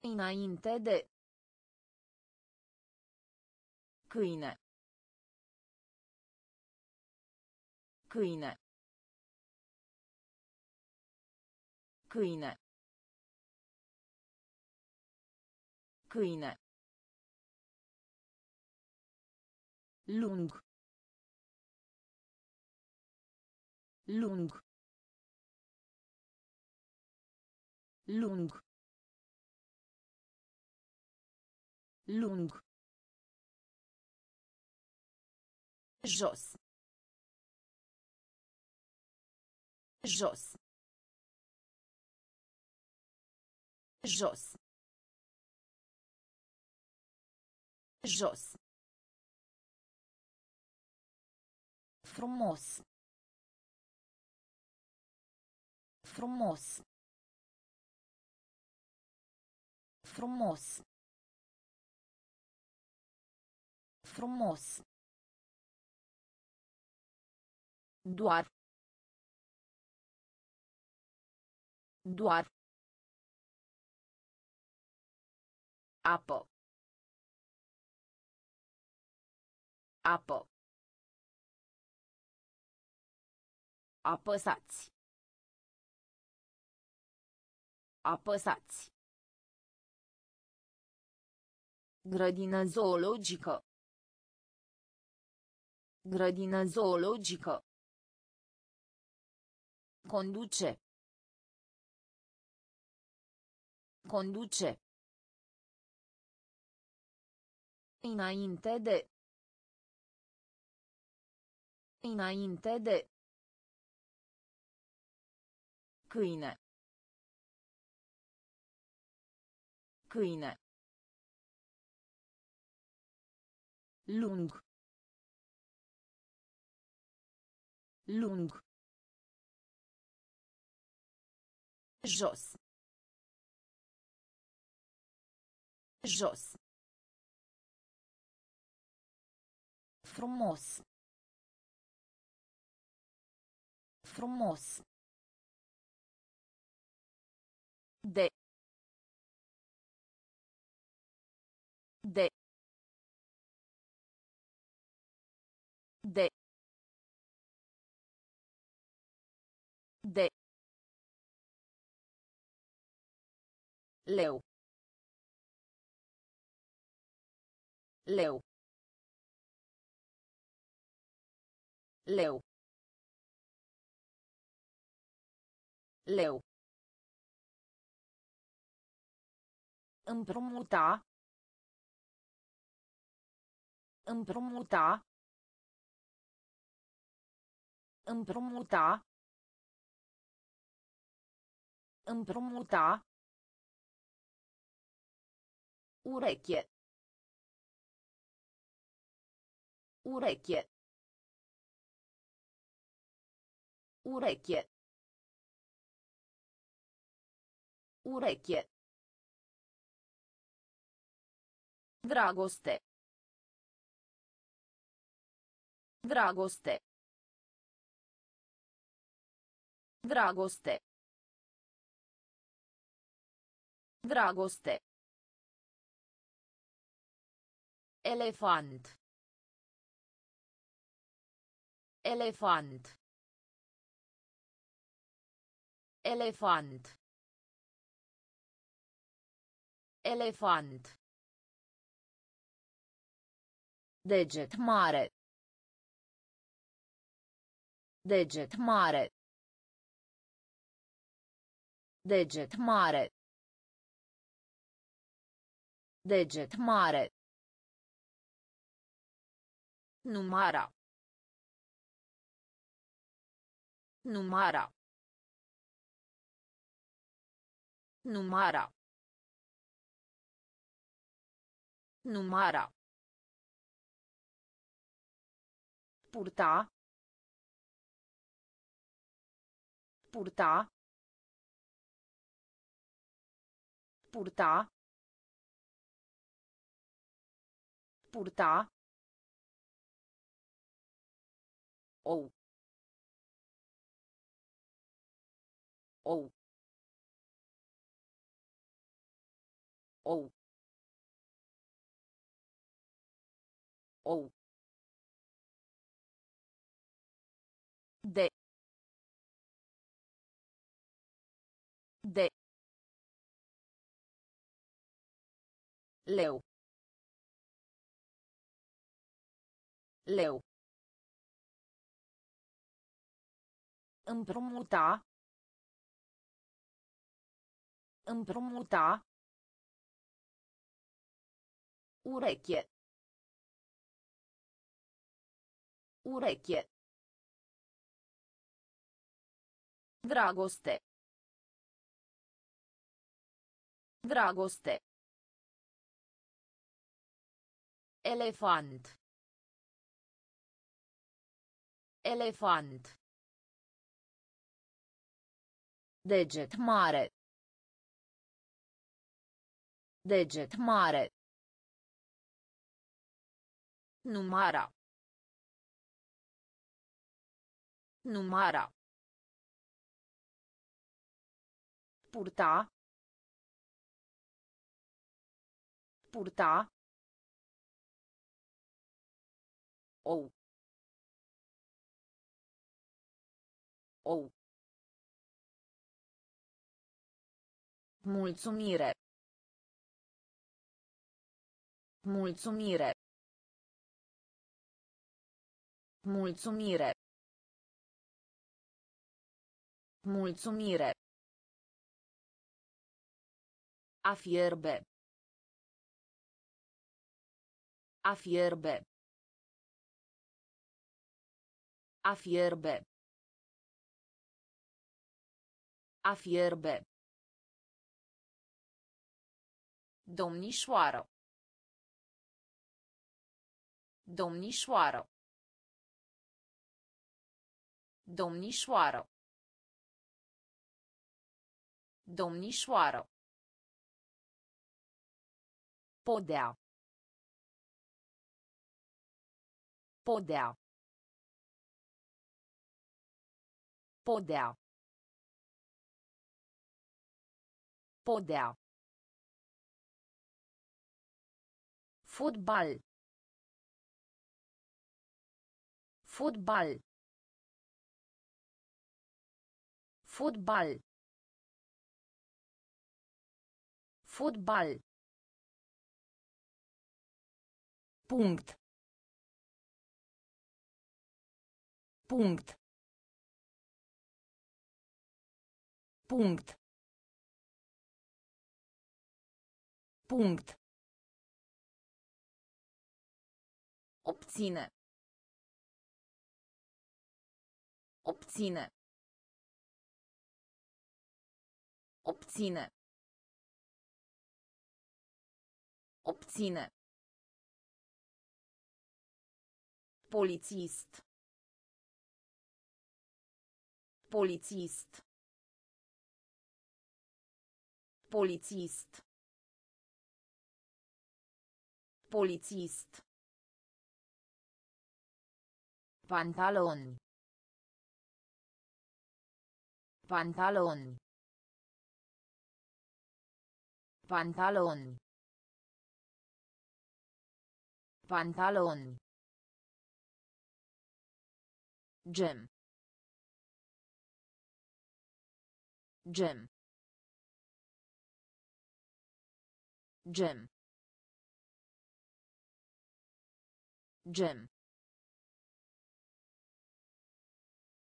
Înainte de. Câine. Câine. Câine. Câine. lung. Lung. Lung. Lung. Jos. Jos jos jos Frumos. Frumos. Frumos. Frumos. Doar. Doar. Apă. Apă. Apăsați. Apăsați. Grădină zoologică. Grădină zoologică. Conduce. Conduce. Înainte de. Înainte de. Câine. Câine. Lung. Lung. Jos. Jos. Frumos. Frumos. De. De. De. De. Leu. Leu. Leu. Leu. Împrumuta. Împrumuta. Împrumuta. Împrumuta. Ureche. Ureche. Ureche. Ureche. Dragoste. Dragoste. Dragoste. Dragoste. Elefant. Elefant. Elefant. Elefant. Deget mare. Deget mare. Deget mare. Deget mare. Numara. Numara. Numara. Numara. Purta. Purta. Purta. Purta. Ou. Ou. Ou. Ou. De. De. Leu. Leu. Împrumuta. Împrumuta. Ureche. Ureche. Dragoste. Dragoste. Elefant. Elefant. Deget mare. Deget mare. Numara. Numara. Purta. Purta. Ou. Ou. Mulțumire. Mulțumire. Mulțumire. Mulțumire. A fierbe. A fierbe. A fierbe. A fierbe. Domnișoară. Domnișoară. Domnișoară. Domnișoară. Podea. Podea. Podea. Podea. Fotbal. Fotbal. Fotbal. Fotbal. Punct. Punct. Punct. Punct. Obține. Obține. Obține. Obține. Polițist. Polițist. Polițist. Polițist. Pantaloni. Pantaloni. Pantaloni. Pantaloni. Gem. Gem. Gem. Gem.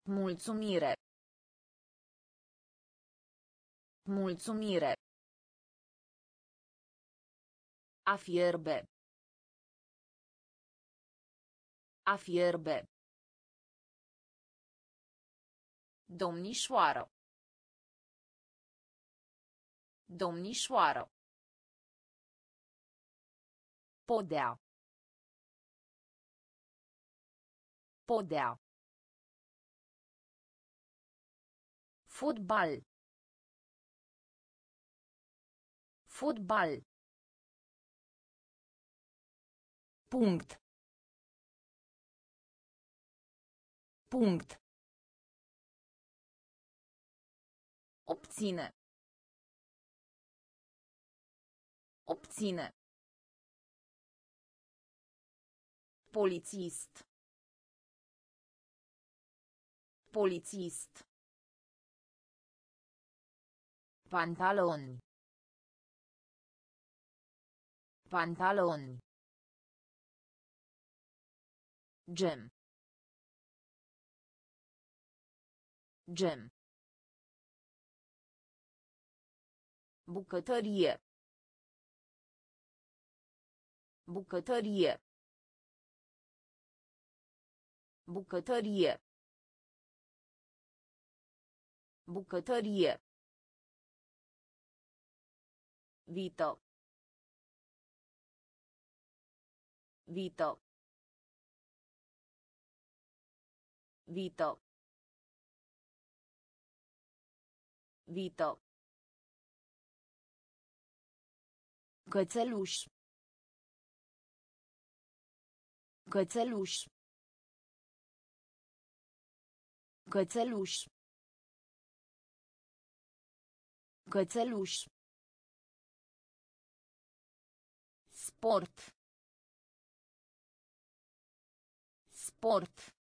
Mulțumire. Mulțumire. A fierbe. A fierbe. Domnișoară. Domnișoară. Podea. Podea. Fotbal. Fotbal. Punct. Punct. Obține. Obține. Polițist. Polițist. Pantaloni. Pantaloni. Gem. Gem. Bucătărie. Bucătărie. Bucătărie. Bucătărie. Vito. Vito. Vito. Vito. Cățeluș. Cățeluș. Cățeluș. Cățeluș. Sport. Sport.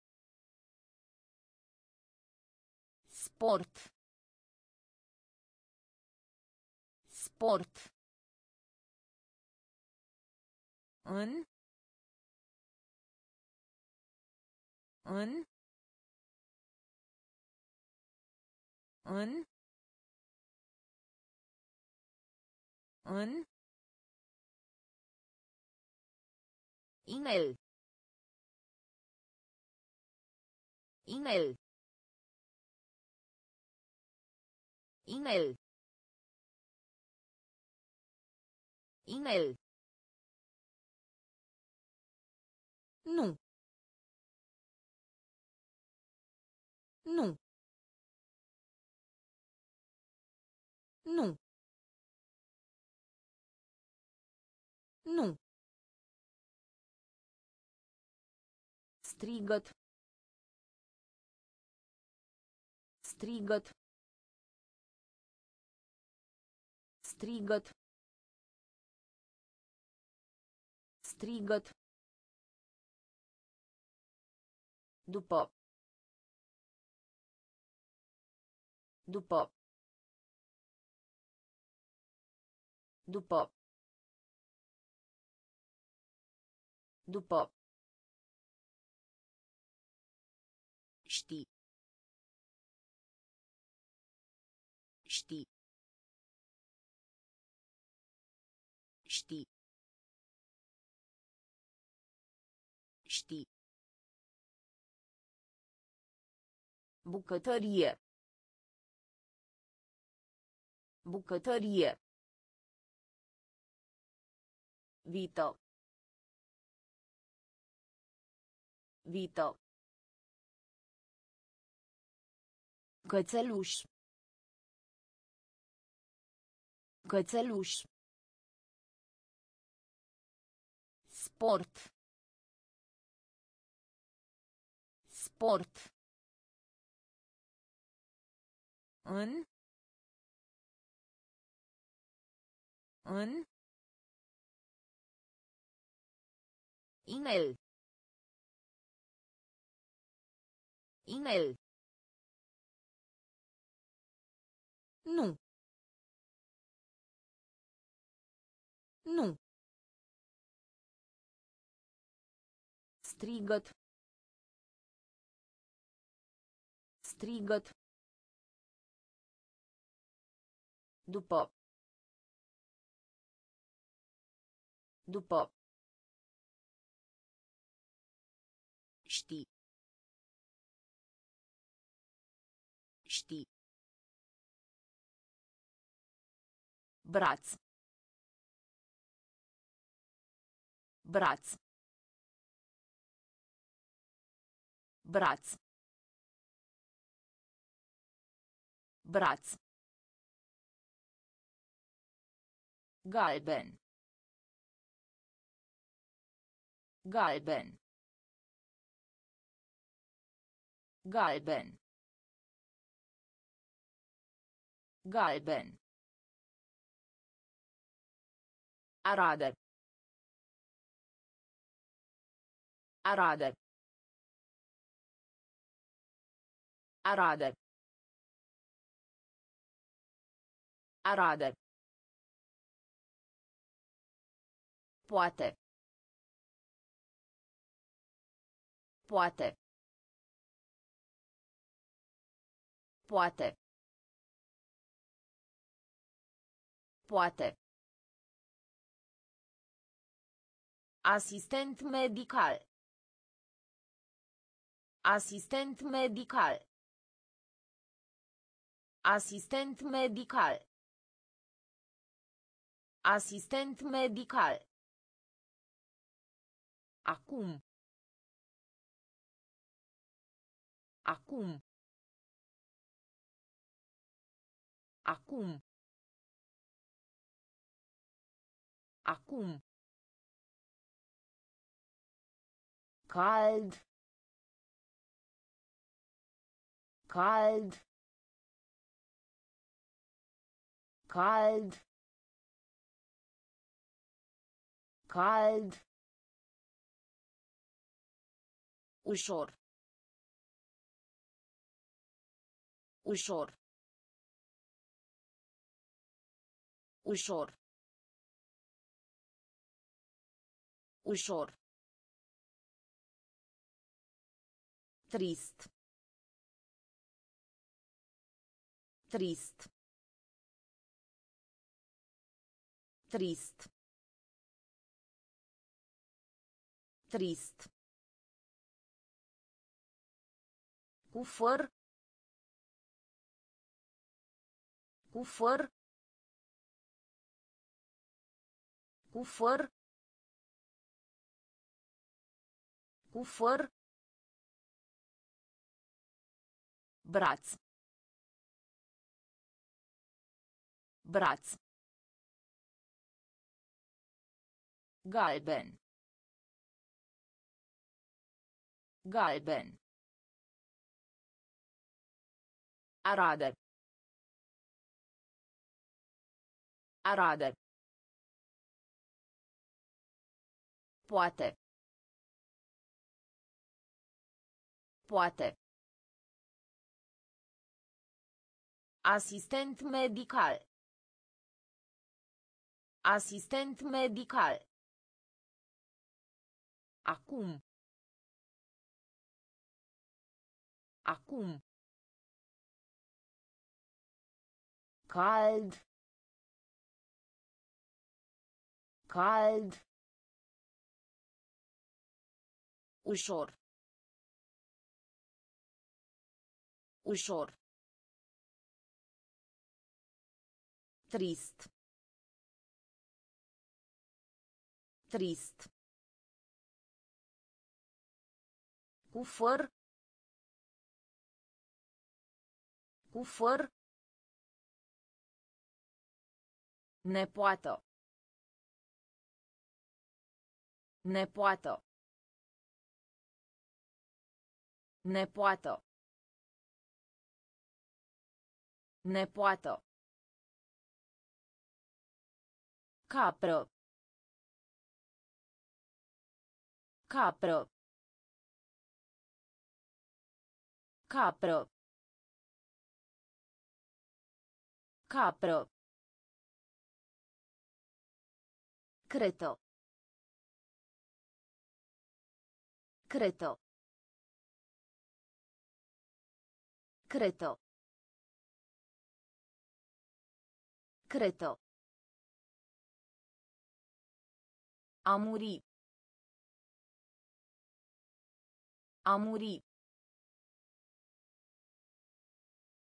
Sport. Sport. În. În. În. În. Email. Email. Email. Email. Nu. Nu. Nu. Nu. Strigăt. Strigăt. Strigăt. Strigăt. După. După. După. După. Bucătărie. Bucătărie. Vito. Vito. Cățeluș. Cățeluș. Sport. Sport. În. În. Inel. Inel. Nu. Nu. Strigăt. Strigăt. După. După. Știi. Știi. Braț. Braț. Braț. Braț. Galben. Galben. Galben. Galben. Arade. Arade. Arade. Arade. Poate. Poate. Poate. Poate. Asistent medical. Asistent medical. Asistent medical. Asistent medical. Acum. Acum. Acum. Acum. cald cald cald cald ușor ușor ușor ușor Trist. Trist. Trist. Trist. Cu făr. Cu făr. Cu făr. Cu făr. Braț. Braț. Galben. Galben. Arade. Arade. Poate. Poate. Asistent medical. Asistent medical. Acum. Acum. Cald. Cald. Ușor. Ușor. Trist. Trist. Cu făr. Nepoată. Nepoată. Nepoată. Nepoată. Capră. Capră. Capră. Capră. Creto. Creto. Creto. Creto. A muri. A muri.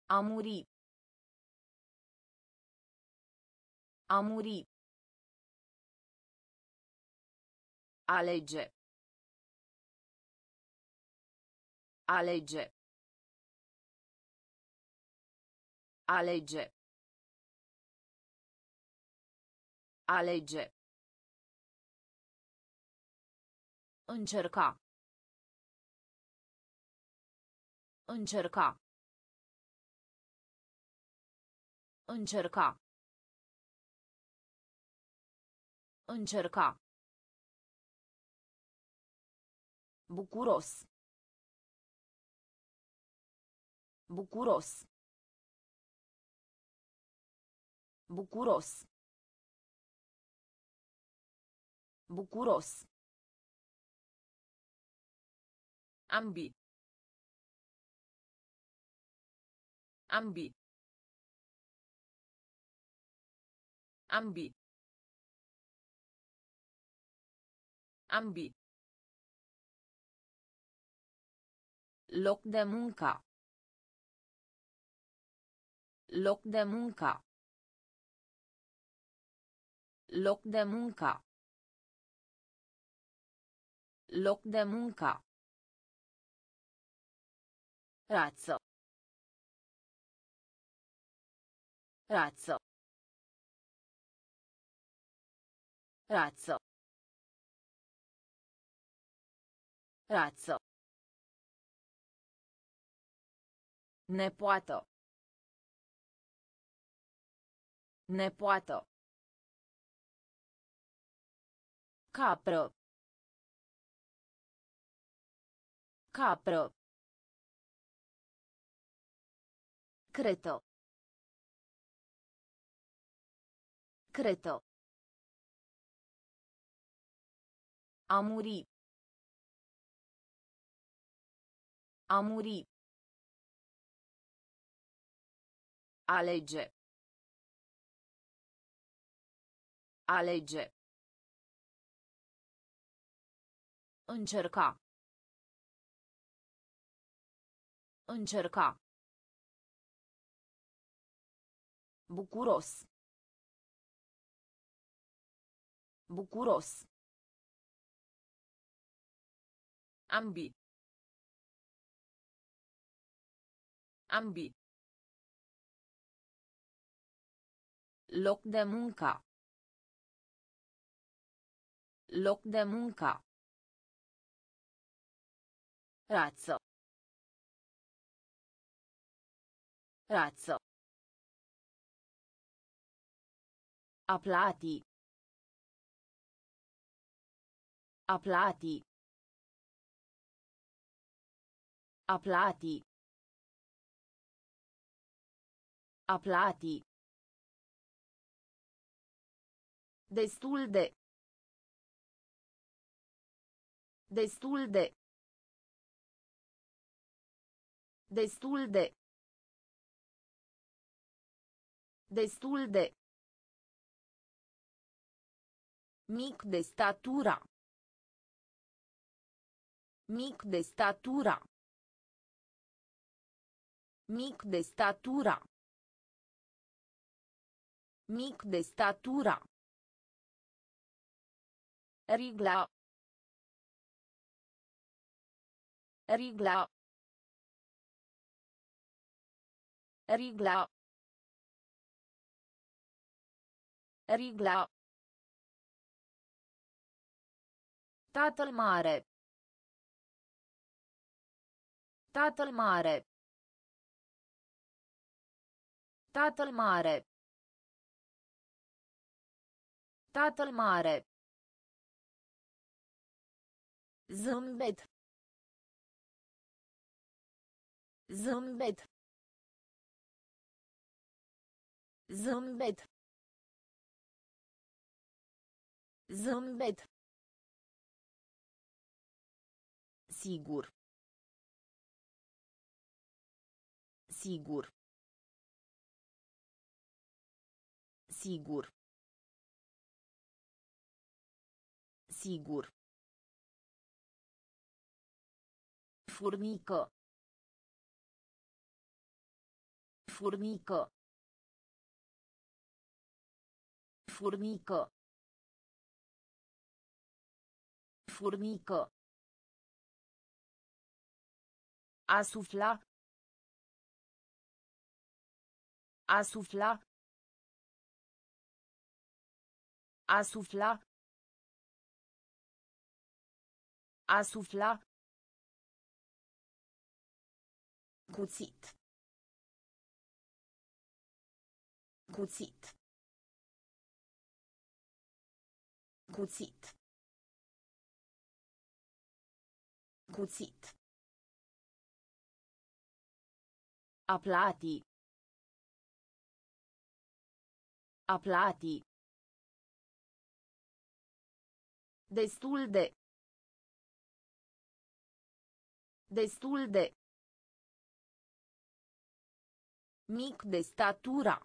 A muri. A muri. Alege. Alege. Alege. Alege. Încerca. Încerca. Încerca. Încerca. Bucuros. Bucuros. Bucuros. Bucuros. Ambi. Ambi. Ambi. Ambi. Loc de muncă. Loc de muncă. Loc de muncă. Loc de muncă. Razzo. Razzo. Razzo. Razzo. Nepoată. Nepoată. Capră. Capră. Creto. Creto. A muri. A muri. Alege. Alege. Încerca. Încerca. Bucuros. Bucuros. Ambi. Ambi. Loc de muncă. Loc de muncă. Razzo. Razzo. Aplati. Aplati. Aplati. Aplati. Destul de. Destul de. Destul de. Destul de. Mic de statura. Mic de statura. Mic de statura. Mic de statura. Rigla. Rigla. Rigla. Rigla. Tatăl mare. Tatăl mare. Tatăl mare. Tatăl mare. Zâmbet. Zâmbet. Zâmbet. Zâmbet. Sigur. Sigur. Sigur. Sigur. Furnică. Furnică. Furnică. Furnică. A sufla. A sufla. Cuțit. Cuțit. Cuțit. Cuțit. Aplati. Aplati. Destul de. Destul de. Mic de statura.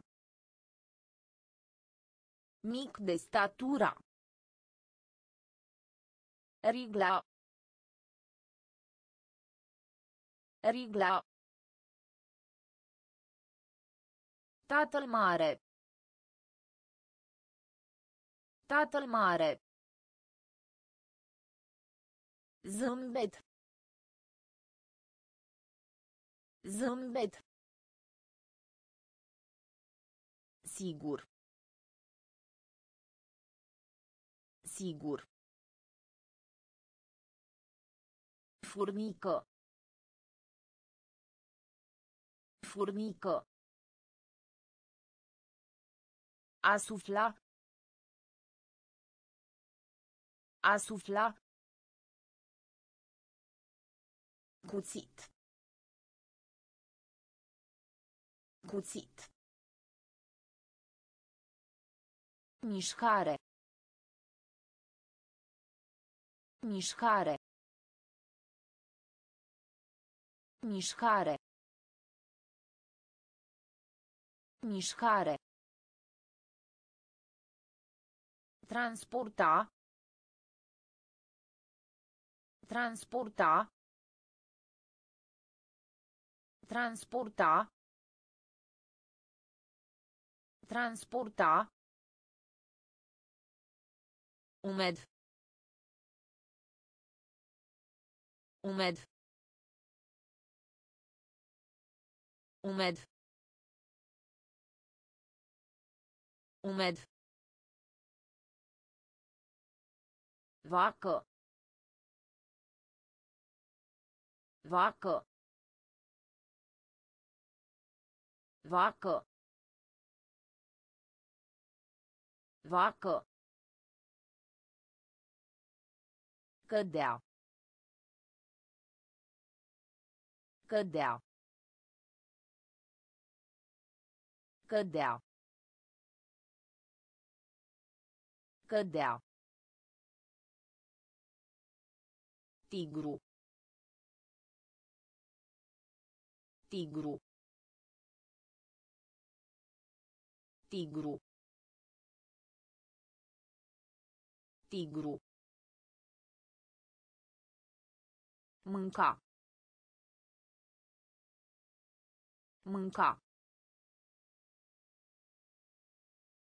Mic de statura. Rigla. Rigla. Tatăl mare. Tatăl mare. Zâmbet. Zâmbet. Sigur. Sigur. Furnică. Furnică. A sufla. A sufla. Cuțit. Cuțit. Mișcare. Mișcare. Mișcare. Mișcare. Transporta. Transporta. Transporta. Transporta. Umed. Umed. Umed. Umed. Vacă. Vacă. Vacă. Vacă. Cădea. Cădea. Cădea. Cădea. Tigru. Tigru. Tigru. Tigru. Mânca. Mânca.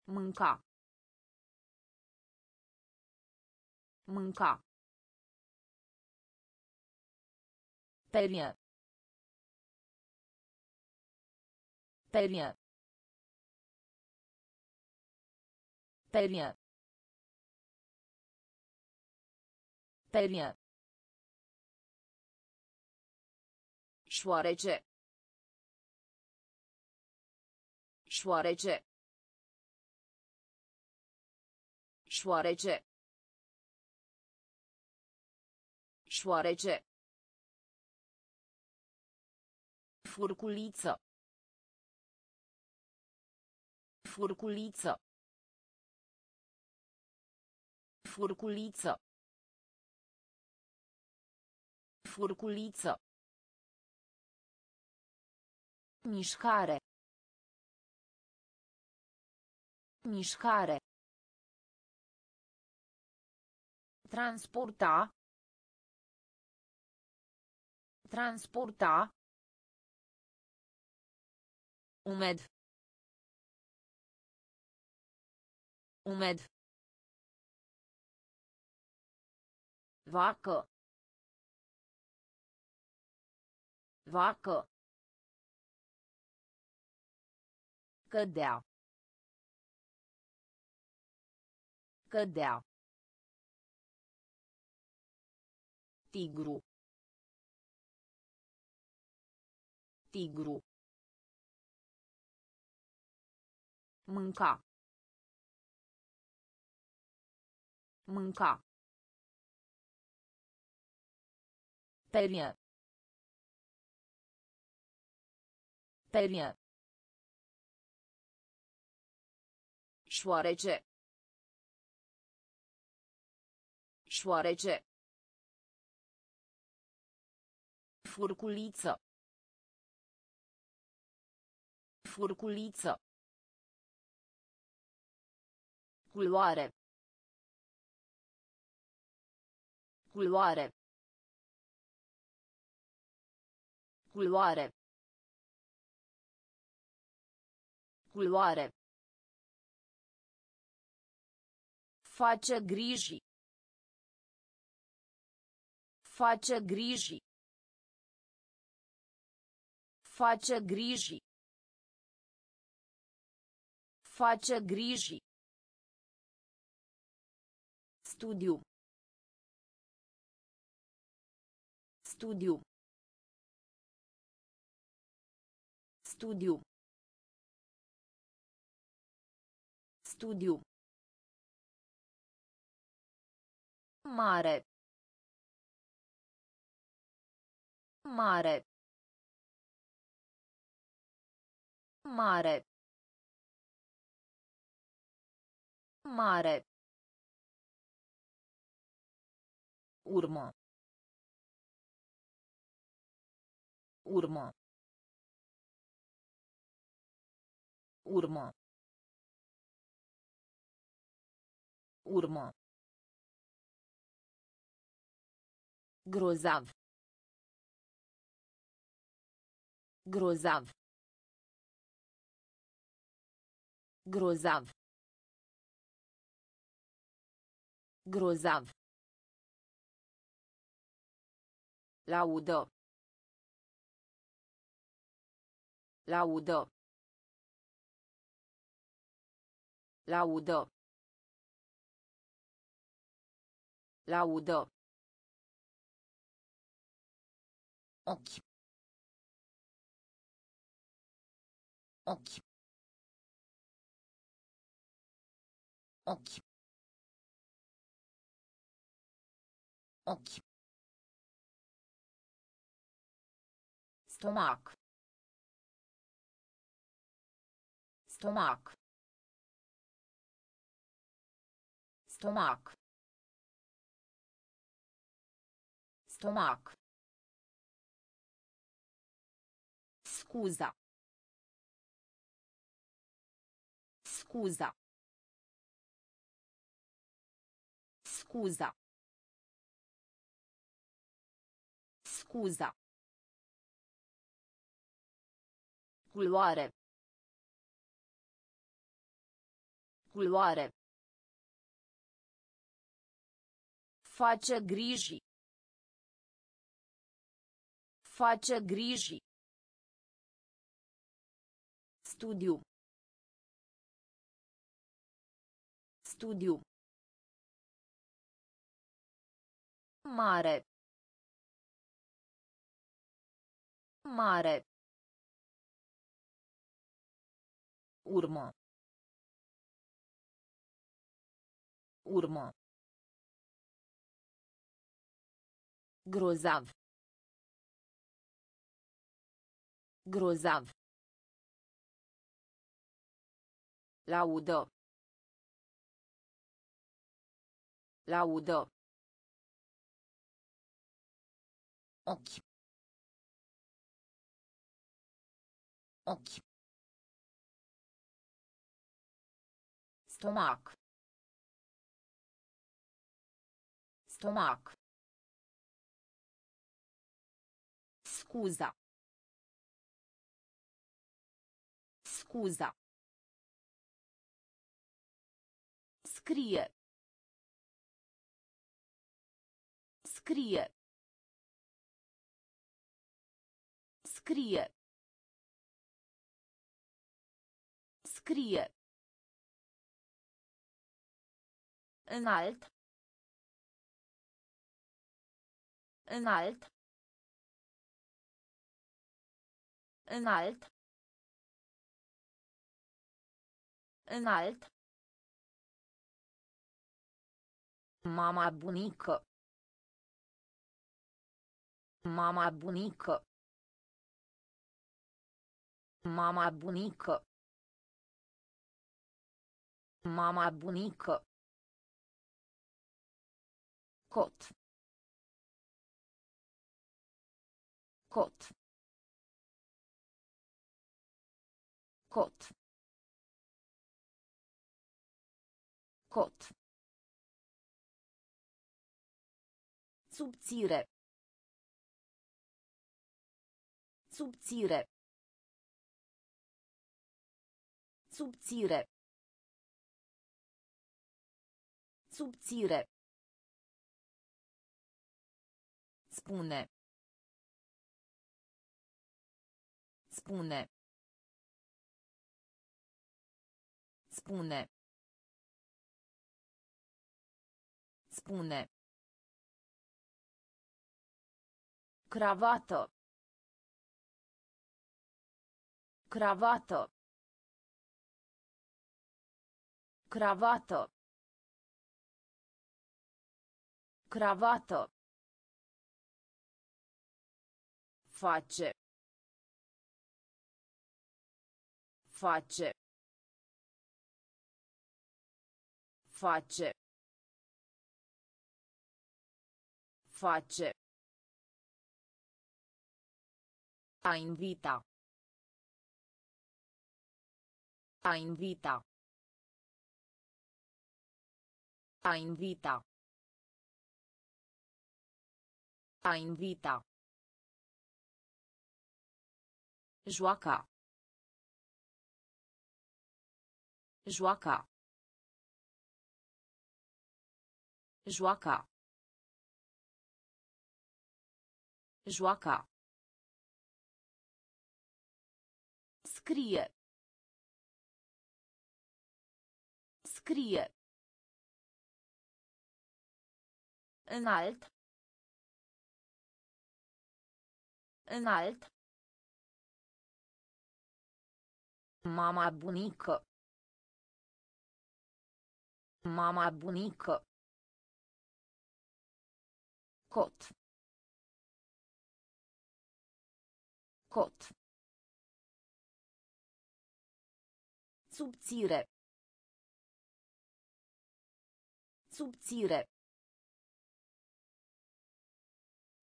Mânca. Mânca. Perie. Perie. Perie. Perie. Șoarece. Șoarece. Șoarece. Șoarece. Furculiță. Furculiță. Furculiță. Furculiță. Mișcare. Mișcare. Transporta. Transporta. Umed. Umed. Vacă. Vacă. Cădea. Cădea. Tigru. Tigru. Mânca. Mânca. Perie. Perie. Șoarece. Șoarece. Furculiță. Furculiță. Culoare. Culoare. Culoare. Culoare. Face griji. Face griji. Face griji. Face griji. Studiu. Studiu. Studiu. Studiu. Mare. Mare. Mare. Mare. Urmă. Urmă. Urmă. Urmă. Grozav. Grozav. Grozav. Grozav. Laudă. Laudă. Laudă. Laudă. Oki. Oki. Oki. Oki. Stomak. Stomak. Stomak. Stomak. Scuza. Scuza. Scuza. Scuza. Culoare. Culoare. Face griji. Face griji. Studiu. Studiu. Mare. Mare. Urmă. Urmă. Grozav. Grozav. Laudă. Laudă. Ochi. Ochi. Stomac. Stomac. Scuza. Scuza. Scrie. Scrie. Scrie. Scrie. Înalt. Înalt. Înalt. Înalt. Mama bunică. Mama bunică. Mama bunică. Mama bunică. Cot. Cot. Cot. Cot. Subțire. Subțire. Subțire. Subțire. Spune. Spune. Spune. Spune. Cravată. Cravată. Cravată. Cravată. Face. Face. Face. Face. A invita. A invita. A invita. A invita. Joaca. Joaca. Joaca. Joaca. Scrie. Scrie. Înalt. Înalt. Mama bunică. Mama bunică. Cot. Cot. Subțire. Subțire.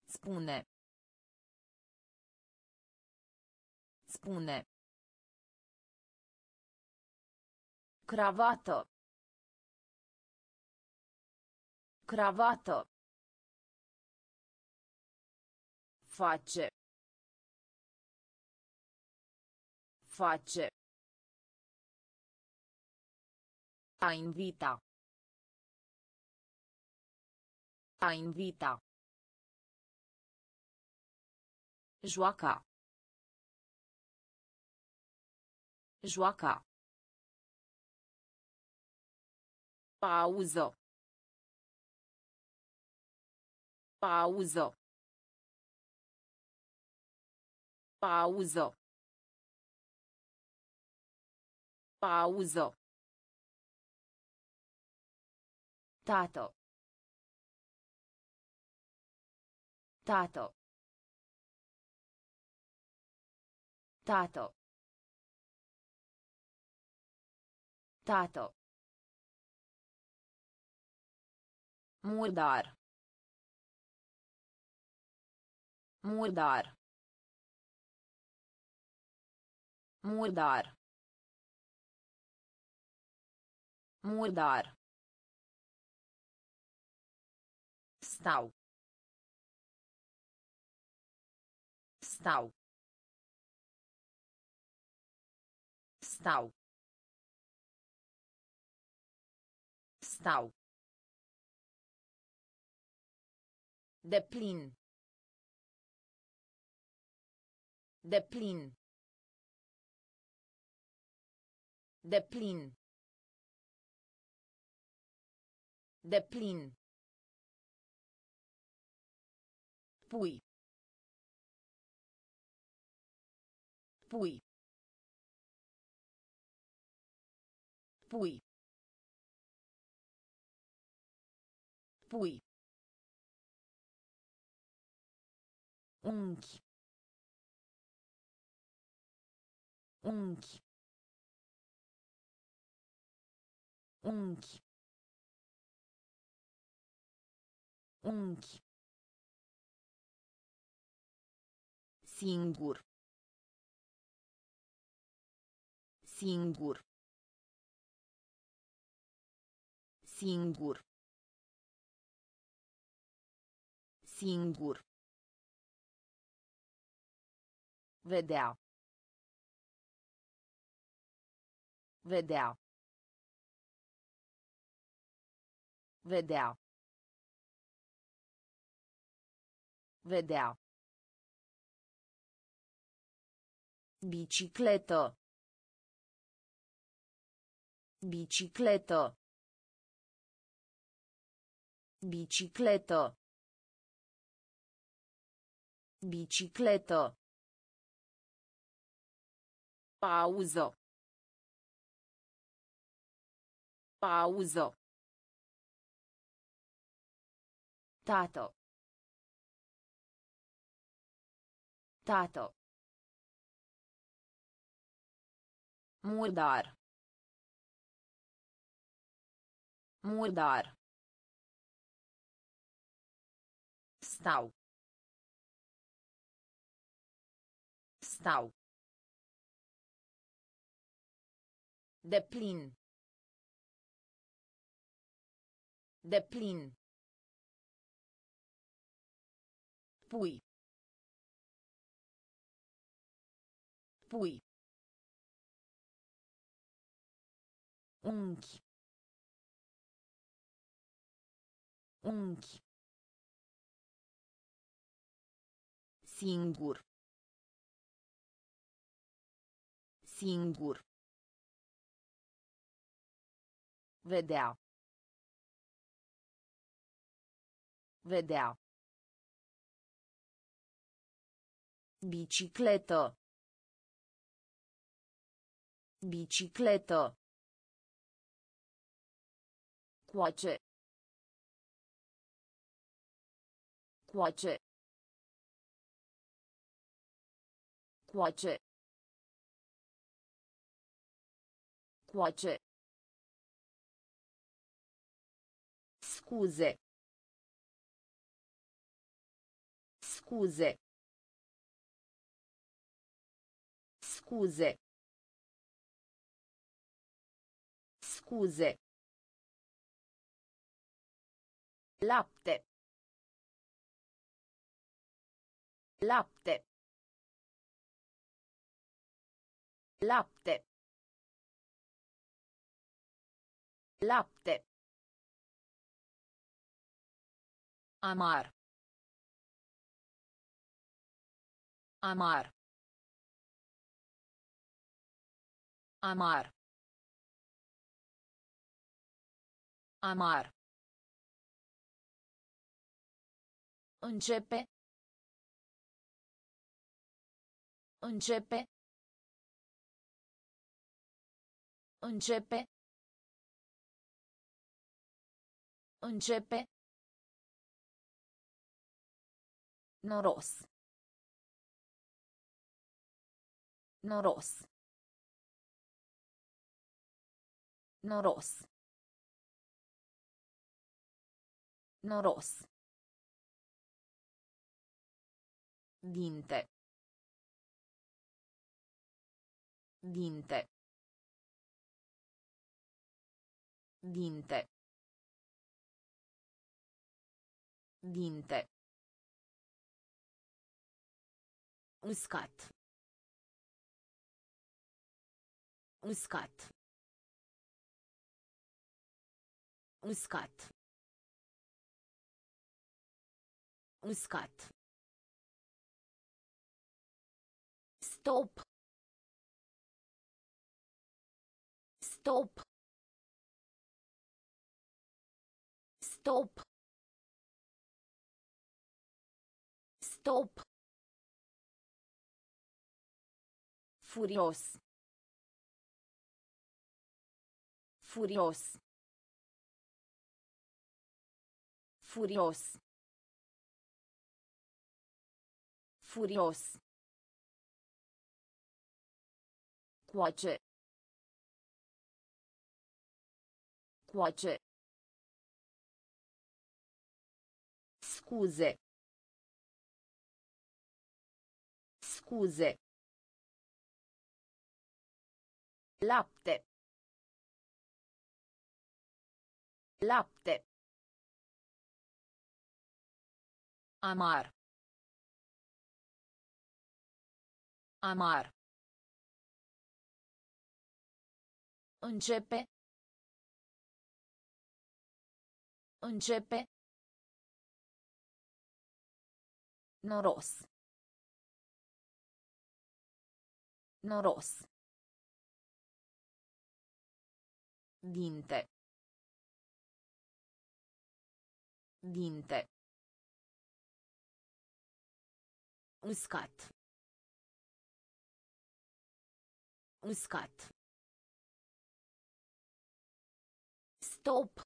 Spune. Spune. Cravată. Cravată. Face. Face. A invita. A invita. Joaca. Joaca. Pauză. Pauză. Pauză. Pauză. Tată. Tată. Tată. Tată. Murdar. Murdar. Murdar. Murdar. Stau. Stau. Stau. Stau. De plin. De plin. De plin. De plin. Pui. Pui. Pui. Pui. Unchi. Unchi. Unchi. Unchi. Singur. Singur. Singur. Singur. Vedea. Vedea. Vedea. Vedea. Bicicletă. Bicicletă. Bicicletă. Bicicletă. Pauză. Pauză. Tată. Tată. Murdar. Murdar. Stau. Stau. De plin. De plin. Pui. Pui. Unchi. Unchi. Singur. Singur. Vedea. Vedea. Bicicletă. Bicicletă. Coace. Coace. Coace. Coace. Scuze. Scuze. Scuze. Scuze. Lapte. Lapte. Lapte. Lapte. Amar. Amar. Amar. Amar. Începe. Începe. Începe. Începe. Noros. Noros. Noros. Noros. Dinte. Dinte. Dinte. Dinte. Uscat. Uscat. Uscat. Uscat. Stop. Stop. Stop. Stop. Furios. Furios. Furios. Furios. Coace. Coace. Scuze. Scuze. Lapte. Lapte. Amar. Amar. Începe. Începe. Noros. Noros. Dinte. Dinte. Uscat. Uscat. Stop.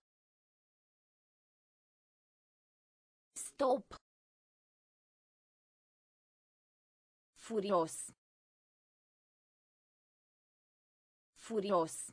Stop. Furios. Furios.